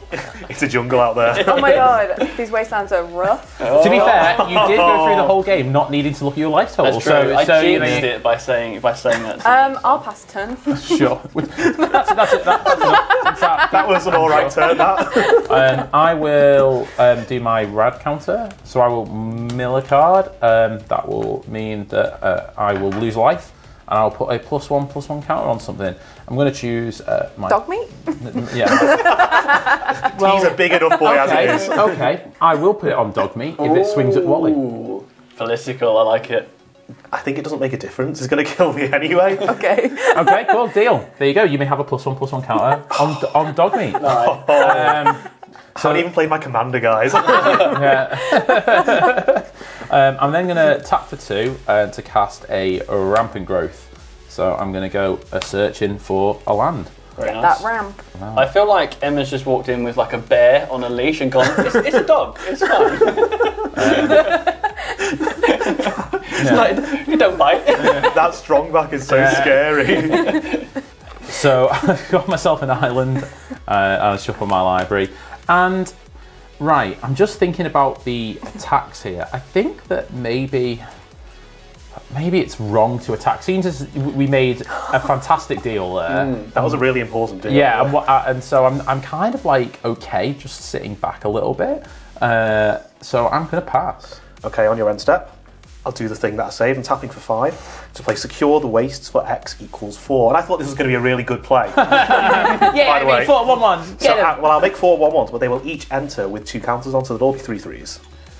It's a jungle out there. Oh my god, these wastelands are rough. To be fair, you did go through the whole game not needing to look at your life total. That's true. So, I so you know, it by saying by saying that. Um, I'll pass a turn. sure. that's, that's it. That, that's enough. That's that was an alright turn, that. Um, I will um, do my rad counter. So I will mill a card. Um, that will mean that uh, I will lose life. And I'll put a plus one, plus one counter on something. I'm going to choose uh, my. Dog meat? Yeah. He's a big enough boy okay. as it is. okay. I will put it on Dogmeat if it swings at Wally. Ooh, political. I like it. I think it doesn't make a difference. It's going to kill me anyway. Okay. Okay, cool, deal. There you go. You may have a plus one, plus one counter on, on Dogmeat. Um, I haven't even played my commander, guys. Yeah. um, I'm then going to tap for two uh, to cast a rampant growth. So I'm going to go a searching for a land. Very nice. That ramp. I feel like Emma's just walked in with like a bear on a leash and gone. It's, it's a dog. It's fine. it's like you don't bite. that strong back is so Yeah. scary. So I've got myself an island. Uh, I'll shuffle my library. And, right, I'm just thinking about the attacks here. I think that maybe. Maybe it's wrong to attack. Seems as we made a fantastic deal there. that was a really important deal. Yeah, and, uh, and so I'm, I'm kind of like okay, just sitting back a little bit. Uh, so I'm going to pass. Okay, on your end step, I'll do the thing that I saved. I'm tapping for five to play secure the wastes for x equals four. And I thought this was going to be a really good play. Yeah, By the way- four, one, one. Get I, well, I'll make four one ones, but they will each enter with two counters on, so they'll all be three threes.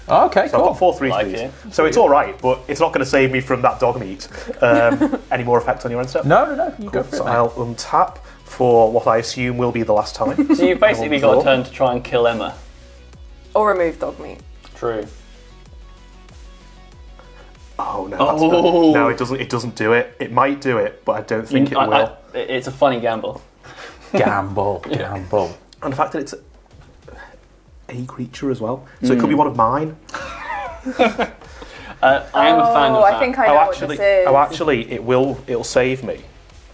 Oh, okay, So I've got four three Like threes. it. So it's all right, but it's not going to save me from that Dogmeat. Um, any more effect on your end step? No, no, no. You go for So it. I'll untap for what I assume will be the last time. So you've basically got a turn to try and kill Emma. Or remove Dogmeat. True. Oh no, that's Oh. bad. no, it doesn't. It doesn't do it. It might do it, but I don't think it I- will. I- it's a funny gamble. Gamble, gamble. and the fact that it's a creature as well, so it could be one of mine. Uh, I am a fan oh, of I think I oh, actually, what this is. oh, actually, it will. It'll save me.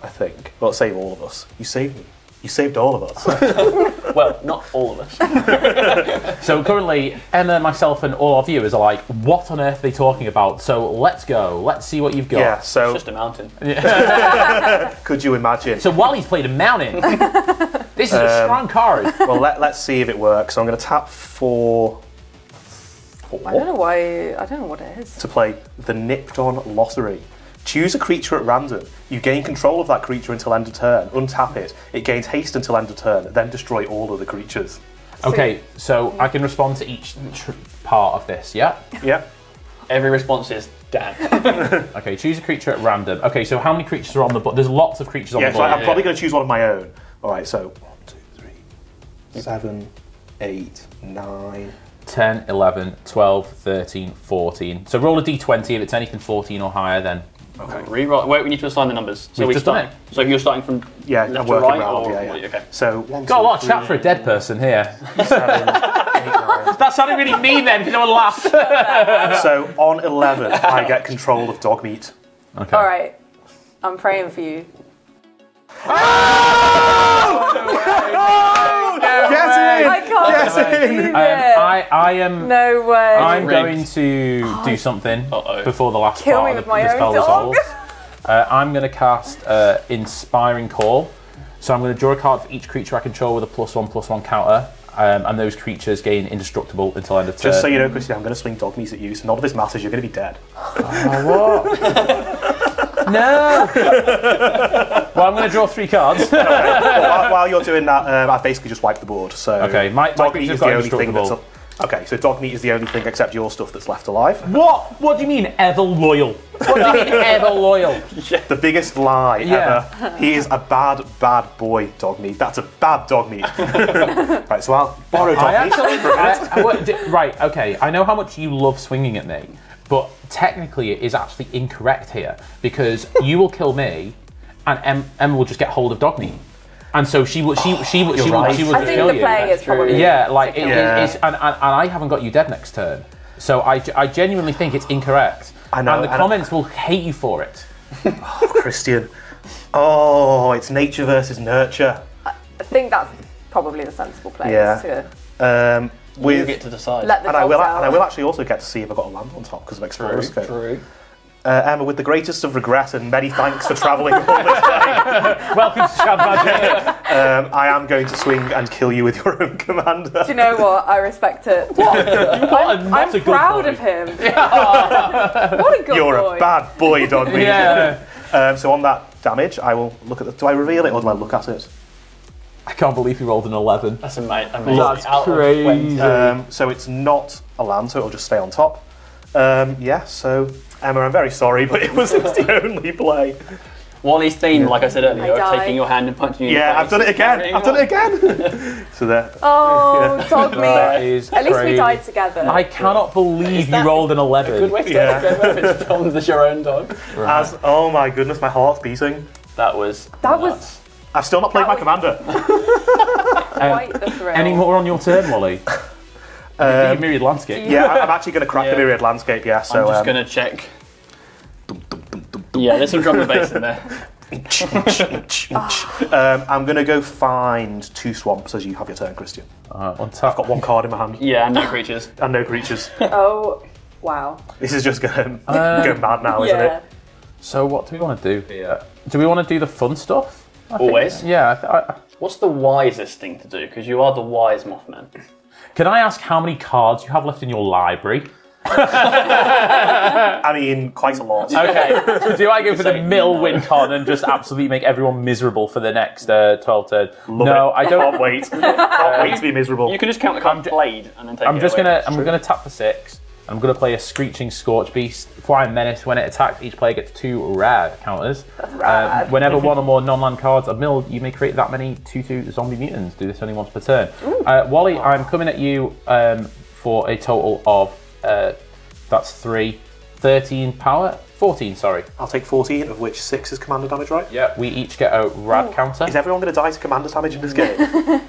I think. Well, it'll save all of us. You saved me. You saved all of us. Well, not all of us. So currently, Emma, myself, and all our viewers are like, "What on earth are they talking about?" So let's go. Let's see what you've got. yeah. It's So just a mountain. could you imagine? So Wally's played a mountain. this is a Um, strong card. well, let, let's see if it works. So I'm going to tap for I don't know why. I don't know what it is. to play the Nipton Lottery. Choose a creature at random. You gain control of that creature until end of turn. Untap it. It gains haste until end of turn. Then destroy all other creatures. Okay, so I can respond to each tr- part of this, yeah? Yep. Every response is damn. Okay, choose a creature at random. Okay, so how many creatures are on the board? There's lots of creatures on Yeah, the so board. I'm probably going to choose one of my own. All right, so one, two, three, seven, eight, nine. 10, 11, 12, 13, 14. So roll a d20. If it's anything 14 or higher, then. Okay. Reroll. Wait, we need to assign the numbers. So We've we just done start. So you're starting from Yeah, I'm left to working right, round. or yeah, yeah. okay. So one, Got a lot of chat for a dead person here. three, seven, eight, nine. That sounded really mean then, because no one laughed. So on 11, I get control of Dogmeat. Okay. All right. I'm praying for you. Ah! Get I in! can't Get in! believe Um, it. I, I am. no way. I'm Rigged. going to do something Uh-oh. before the last Kill part me of with the, my the own spell dog. resolves. Uh, I'm going to cast uh, Inspiring Call. So I'm going to draw a card for each creature I control with a plus one plus one counter. Um, and those creatures gain indestructible until end of turn. Just so you know, Christian, I'm going to swing Dogmeat at you, so none of this matters. You're going to be dead. No! well, I'm going to draw three cards. But while, while you're doing that, um, I've basically just wiped the board. So Okay, my- Dogmeat is the only thing that's. indestructible. Okay, so Dogmeat is the only thing except your stuff that's left alive. what? What do you mean, ever loyal? What do you mean, ever loyal? The biggest lie Yeah. ever. He is a bad, bad boy, Dogmeat. That's a bad Dogmeat. right, so I'll borrow dog I meat. actually. I- I- right, okay. I know how much you love swinging at me, but technically it is actually incorrect here because you will kill me, and em- Emma will just get hold of Dogmeat, and so she will. She she will. She You're will. right. She will I think kill the you. play is probably. Yeah, like it, to kill it- it's, and, and, and I haven't got you dead next turn, so I, I genuinely think it's incorrect. I know, and the and I- comments will hate you for it. oh, Christian. Oh, it's nature versus nurture. I think that's probably the sensible play. Yeah. is To Um, You get to decide. let the and I will out. and I will actually also get to see if I've got a land on top because of Explorer True. Scope. True. Uh, Emma, with the greatest of regret and many thanks for travelling all this way, Welcome to Chad Magic. um, I am going to swing and kill you with your own commander. Do you know what? I respect it. What a- I'm not a good proud boy. of him. what a good You're boy. a bad boy, Dogmeat. Yeah. Um, so on that damage, I will look at the. Do I reveal it or do I look at it? I can't believe you rolled an 11. That's ama- amazing. That's Out of crazy. 20. Um, so it's not a land, so it'll just stay on top. Um, yeah. So Emma, I'm very sorry, but it was it's the only play. Wally's theme, like I said earlier, I of die. taking your hand and punching you. in the Yeah, face. I've done it again. I've done it again. so there. Oh, dog That meat. is At least we crazy. died together. I cannot believe you that rolled an 11. Good way to Yeah. go if it's filmed as your own dog. As oh my goodness, my heart's beating. That was. That was- nuts. I've still not played my That commander. Quite the thrill. Any more on your turn, Wally? Um, Your myriad landscape. yeah, I- I'm actually going to crack Yeah. the myriad landscape. Yeah, so I'm just um, gonna check. Yeah, there's some drum and bass in there. um, I'm going to go find two swamps as you have your turn, Christian. Uh, on top. I've got one card in my hand Yeah, and no creatures. and no creatures. Oh, wow. This is just going Uh, go mad now, isn't Yeah. it? So what do we want to do here? Do we want to do the fun stuff? I think- Always. Yeah. I th- I, What's the wisest thing to do? Because you are the wise Mothman. can I ask how many cards you have left in your library? I mean, quite a lot. Okay. so do I go for the say middle no. win con and just absolutely make everyone miserable for the next uh, 12 turns? Love no, it. I don't. Can't wait. Can't wait to be miserable. You can just count the card played and then take I'm it just away. gonna I'm gonna tap for six. I'm gonna play a Screeching Scorchbeast. Flying Menace. When it attacks, each player gets two rad counters. rad. Um, whenever one or more non-land cards are milled, you may create that many 2-2 zombie mutants. Do this only once per turn. Uh, Wally, I'm coming at you um, for a total of uh, that's three, 13 power, 14. Sorry. I'll take 14, of which six is commander damage, right? Yeah. We each get a rad counter. Is everyone going to die to commander damage in this game?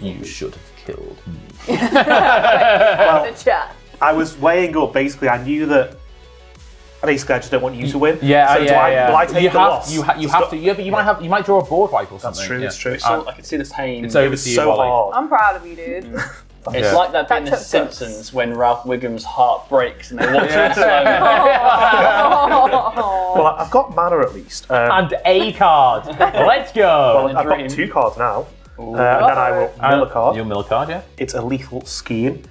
You should have killed me. The chat. I was weighing up. Basically, I knew that. Basically, I just don't want you to win. Yeah, So yeah, do I, yeah. Will I take you the have, loss? You, ha- you to have stop- to. Yeah, but you might have. You might draw a board wipe or something. That's true. yeah. That's true. It's all- I can see the pain. It's over It was to you, so Wally. hard. I'm proud of you, dude. It's Yeah. like that bit in The took Simpsons when Ralph Wiggum's heart breaks and they watch it slow. Well, I- I've got mana at least. Um, and a card. Let's go. well, I've dream. got two cards now. Uh, and then I will mill a card. You'll mill a card, yeah. It's a lethal scheme.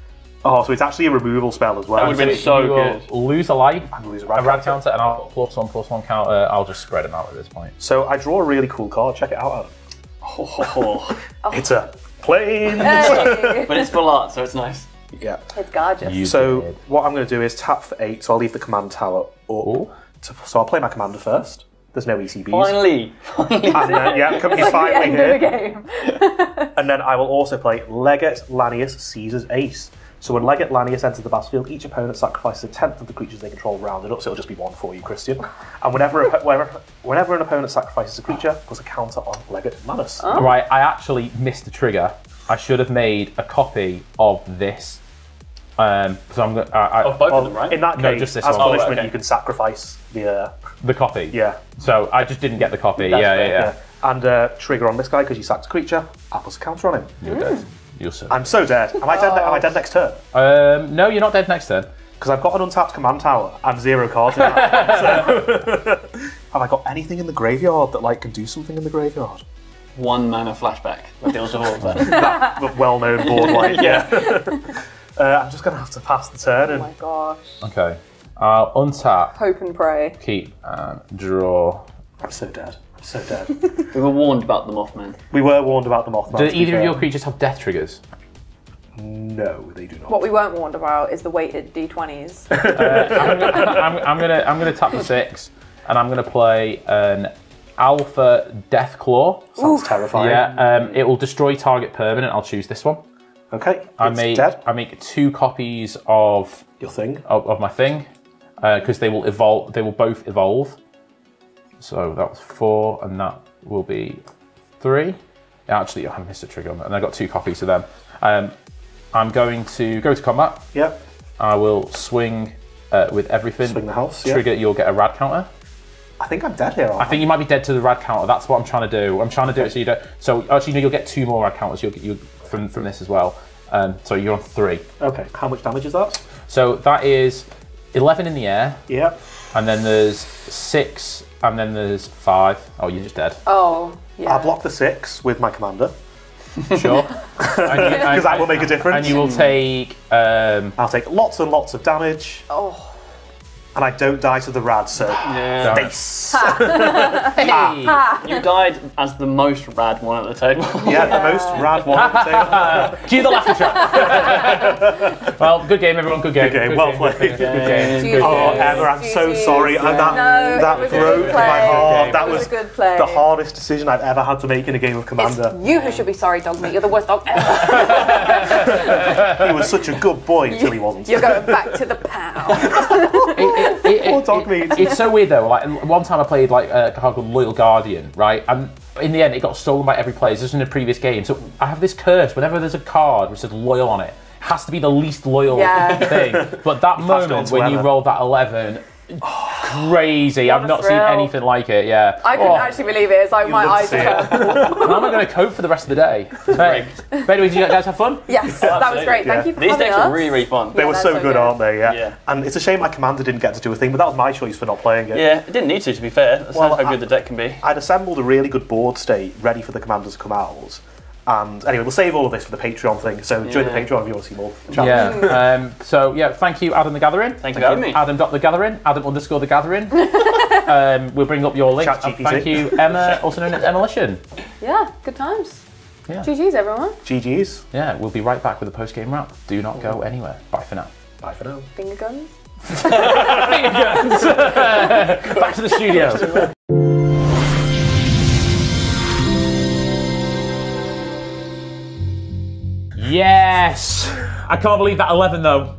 Oh, so it's actually a removal spell as well. That would've been so good. lose a life, And lose a a rad rad counter. counter, and I'll put plus one, plus one counter. Uh, I'll just spread them out at this point. So I draw a really cool card. Check it out. Adam. Oh, It's a plane. Hey, but it's full art, so it's nice. yeah. it's gorgeous. You So did. what I'm going to do is tap for eight. So I'll leave the command tower up. To, so I'll play my commander first. There's no ECBs. Finally, finally. And then, yeah, come, he's It's like the finally end of the here. game. And then I will also play Legate Lanius Caesar's Ace. So when Legate Lanius enters the battlefield, each opponent sacrifices a tenth of the creatures they control rounded up, so it'll just be one for you, Christian. And whenever, a- whenever, whenever an opponent sacrifices a creature, puts a counter on Legate Lanius. Right, I actually missed the trigger. I should have made a copy of this. Um, so I'm gonna I, I, Of both Well, of them, right? in that No, case, just this as one. Oh, punishment, okay. you can sacrifice the uh, the copy. yeah, So I just didn't get the copy. Yeah, yeah, yeah, yeah, and uh, trigger on this guy because you sacked a creature. I put a counter on him. You're dead. You're so. I'm so dead. Am I dead? Am I dead next turn? Um, no, you're not dead next turn. Because I've got an untapped command tower and zero cards. In that. So- Have I got anything in the graveyard that like can do something in the graveyard? One mana flashback that deals with all of that. that well-known board, like yeah. uh, I'm just gonna have to pass the turn Oh and my gosh. Okay. I'll untap, Hope and pray. keep, and draw. I'm so dead. I'm so dead. we were warned about the Mothman. we were warned about the Mothman. Do to be either of fair. your creatures have death triggers? No, they do not. What we weren't warned about is the weighted d20s. I'm, gonna, I'm, I'm gonna I'm gonna tap for six, and I'm gonna play an Alpha Deathclaw. Sounds terrifying. Yeah, um, it will destroy target permanent. I'll choose this one. Okay. I it's make dead. I make two copies of Your thing. of, of my thing because they will evolve. They will both evolve. So that was four, and that will be three. Actually, I missed a trigger on that, and I got two copies of them. Um, I'm going to go to combat. Yep. I will swing uh, with everything. Swing the house. Trigger, you'll get a rad counter. I think I'm dead here. Aren't I think you might be dead to the rad counter. That's what I'm trying to do. I'm trying to do it so you don't. So actually, no, you'll get two more rad counters. You'll get you from from this as well. Um, so you're on three. Okay. How much damage is that? So that is eleven in the air, Yep. And then there's six, and then there's five. Oh, you're just dead. Oh, yeah. I'll block the six with my commander Sure. because that will make a difference. And you will take. Um, I'll take lots and lots of damage, Oh, and I don't die to the rad. So Yeah. face. hey. You died as the most rad one at the table. yeah, the most rad one. on the table. Cue the laughter track. well, good game, everyone. Good game. Good game, well Good played. Good game. GG. Oh, Emma, I'm so GG. sorry. And uh, that No, that it was a broke good my play. heart. It That was was a good play. the hardest decision I've ever had to make in a game of It's Commander. you who should be sorry, Dogmeat. You're the worst dog ever. He was such a good boy until he wasn't. You're going back to the pound. It- it- it- Poor dog it- meat. It's so weird though. Like one time I played like a card called Loyal Guardian, right? And in the end, it got stolen by every player. This was in a previous game. So I have this curse. Whenever there's a card which says loyal on it, it has to be the least loyal Yeah. thing. But that moment when you Emma. rolled that eleven, crazy. I've a not seen thrill. anything like it. Yeah. I couldn't Oh, actually believe it. It's like my love to eyes see just it. turned. How am I going to cope for the rest of the day? But, but anyway, did you guys have fun? Yes, that was oh, great. Thank you for These having decks us. are really, really fun. They Yeah, were that's so so good, good. aren't they? Yeah. Yeah. And it's a shame my commander didn't get to do a thing, but that was my choice for not playing it. Yeah, it didn't need to, to be fair. That's Well, how I- good the deck can be. I'd assembled a really good board state ready for the commanders to come out. And anyway, we'll save all of this for the Patreon thing. So join the Patreon if you want to see more. chat. Yeah. Um, so yeah, thank you, Adam the Gathering. Thank you for having me. Adam dot the Gathering. Adam underscore the Gathering. um, we'll bring up your link. Chat GPT. Thank you, Emma, also known as Emmalition. Yeah, good times. Yeah. GG's, everyone. GG's. Yeah, we'll be right back with a post game wrap. Do not go anywhere. Bye for now. Bye for now. Finger guns. Finger guns. Back to the studio. Yes. I can't believe that 11 though.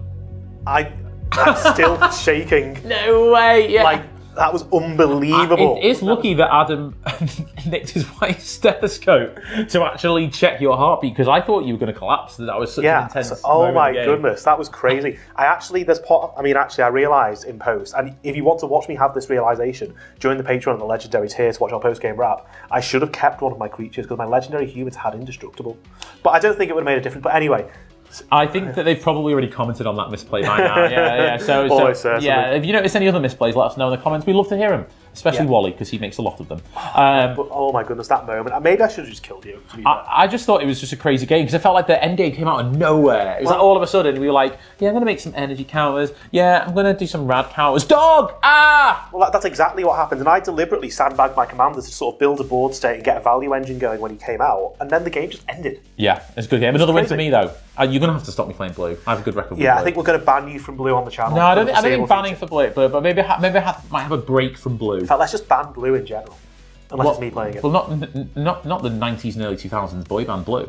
I, I'm still shaking. No way. Yeah. Like, that was unbelievable. It is lucky that Adam nicked his wife's stethoscope to actually check your heartbeat because I thought you were going to collapse. That was such an Yeah. intense. so- oh my goodness, that was crazy. I actually, there's part. I mean, actually, I realised in post, and if you want to watch me have this realization, join the Patreon and the legendary tier to watch our post game wrap. I should have kept one of my creatures because my legendary humans had indestructible, but I don't think it would have made a difference. But anyway, I think that they've probably already commented on that misplay by now. Yeah, yeah. So, so yeah. If you notice any other misplays, let us know in the comments. We'd love to hear them. especially Yeah. Wally because he makes a lot of them. Um, But oh my goodness, that moment. Maybe I should have just killed you. to be fair. I, I just thought it was just a crazy game because it felt like the end game came out of nowhere. It was like all of a sudden we were like, yeah, I'm gonna make some energy counters. Yeah, I'm gonna do some rad counters. Dog! Ah! Well, that, that's exactly what happened, and I deliberately sandbagged my commanders to sort of build a board state and get a value engine going when he came out, and then the game just ended. Yeah, it's a good game. Another win for me though. Uh, you're gonna have to stop me playing blue. I have a good record. with Yeah, I blue. think we're going to ban you from blue on the channel. No, I don't. Think, I don't think banning future. for blue, but, but maybe ha- maybe might have a break from blue. In fact, let's just ban blue in general, unless Well- it's me playing it. Well, not not not the 90s and early 2000s boy band blue.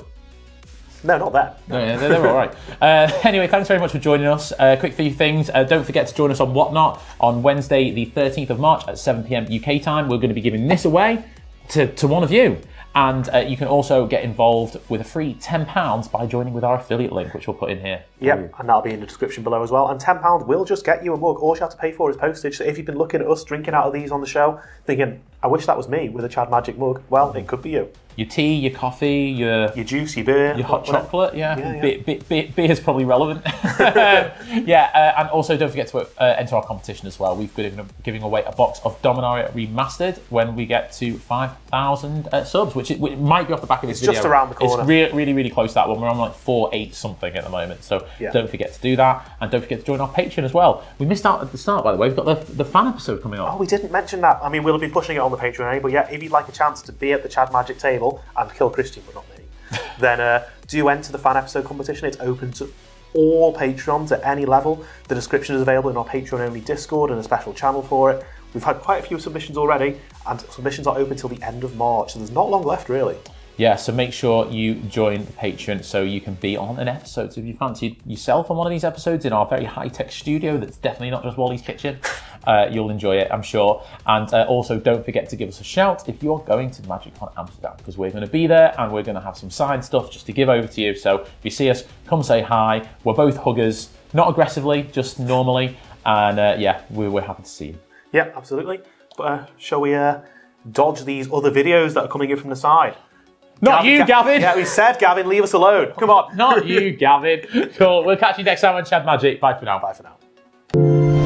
no, not that. No, yeah, they're, they're all right. Uh, anyway, thanks very much for joining us. Uh, quick few things. Uh, don't forget to join us on Whatnot on Wednesday, the 13th of March at 7 pm UK time. We're going to be giving this away to, to one of you. And uh, you can also get involved with a free £10 by joining with our affiliate link, which we'll put in here. Yep, and that'll be in the description below as well. And £10 will just get you a mug. All you have to pay for is postage. So if you've been looking at us drinking out of these on the show, thinking, I wish that was me with a Chad Magic mug, well, it could be you. Your tea, your coffee, your Your juice, your beer, Your hot whatever. chocolate, yeah. Yeah, yeah. Be- be- be- beer's probably relevant. yeah, uh, and also don't forget to uh, enter our competition as well. We've given giving away a box of Dominaria Remastered when we get to 5,000 uh, subs, which, it, which might be off the back of this It's video. just around the corner. It's re- really, really close to that one. We're on like 4, 8 something at the moment. So Yeah. don't forget to do that. And don't forget to join our Patreon as well. We missed out at the start, by the way. We've got the, the fan episode coming up. Oh, we didn't mention that. I mean, we'll be pushing it on the Patreon anyway, but yeah, if you'd like a chance to be at the Chad Magic table and kill Christian, but not me, then uh, do enter the fan episode competition. It's open to all patrons at any level. The description is available in our Patreon only Discord and a special channel for it. We've had quite a few submissions already, and submissions are open till the end of March, so there's not long left really. Yeah, so make sure you join the Patreon so you can be on an episode. So if you fancy yourself on one of these episodes in our very high tech studio, that's definitely not just Wally's kitchen, uh, you'll enjoy it, I'm sure. And uh, also, don't forget to give us a shout if you're going to MagicCon Amsterdam because we're going to be there and we're going to have some side stuff just to give over to you. So if you see us, come say hi. We're both huggers, not aggressively, just normally. And uh, yeah, we're, we're happy to see you. Yeah, absolutely. But uh, shall we uh, dodge these other videos that are coming in from the side? Not you, Gavin! Yeah, we said, Gavin, leave us alone. Come on. Not you, Gavin. Cool. We'll catch you next time on Chad Magic. Bye for now. Bye for now.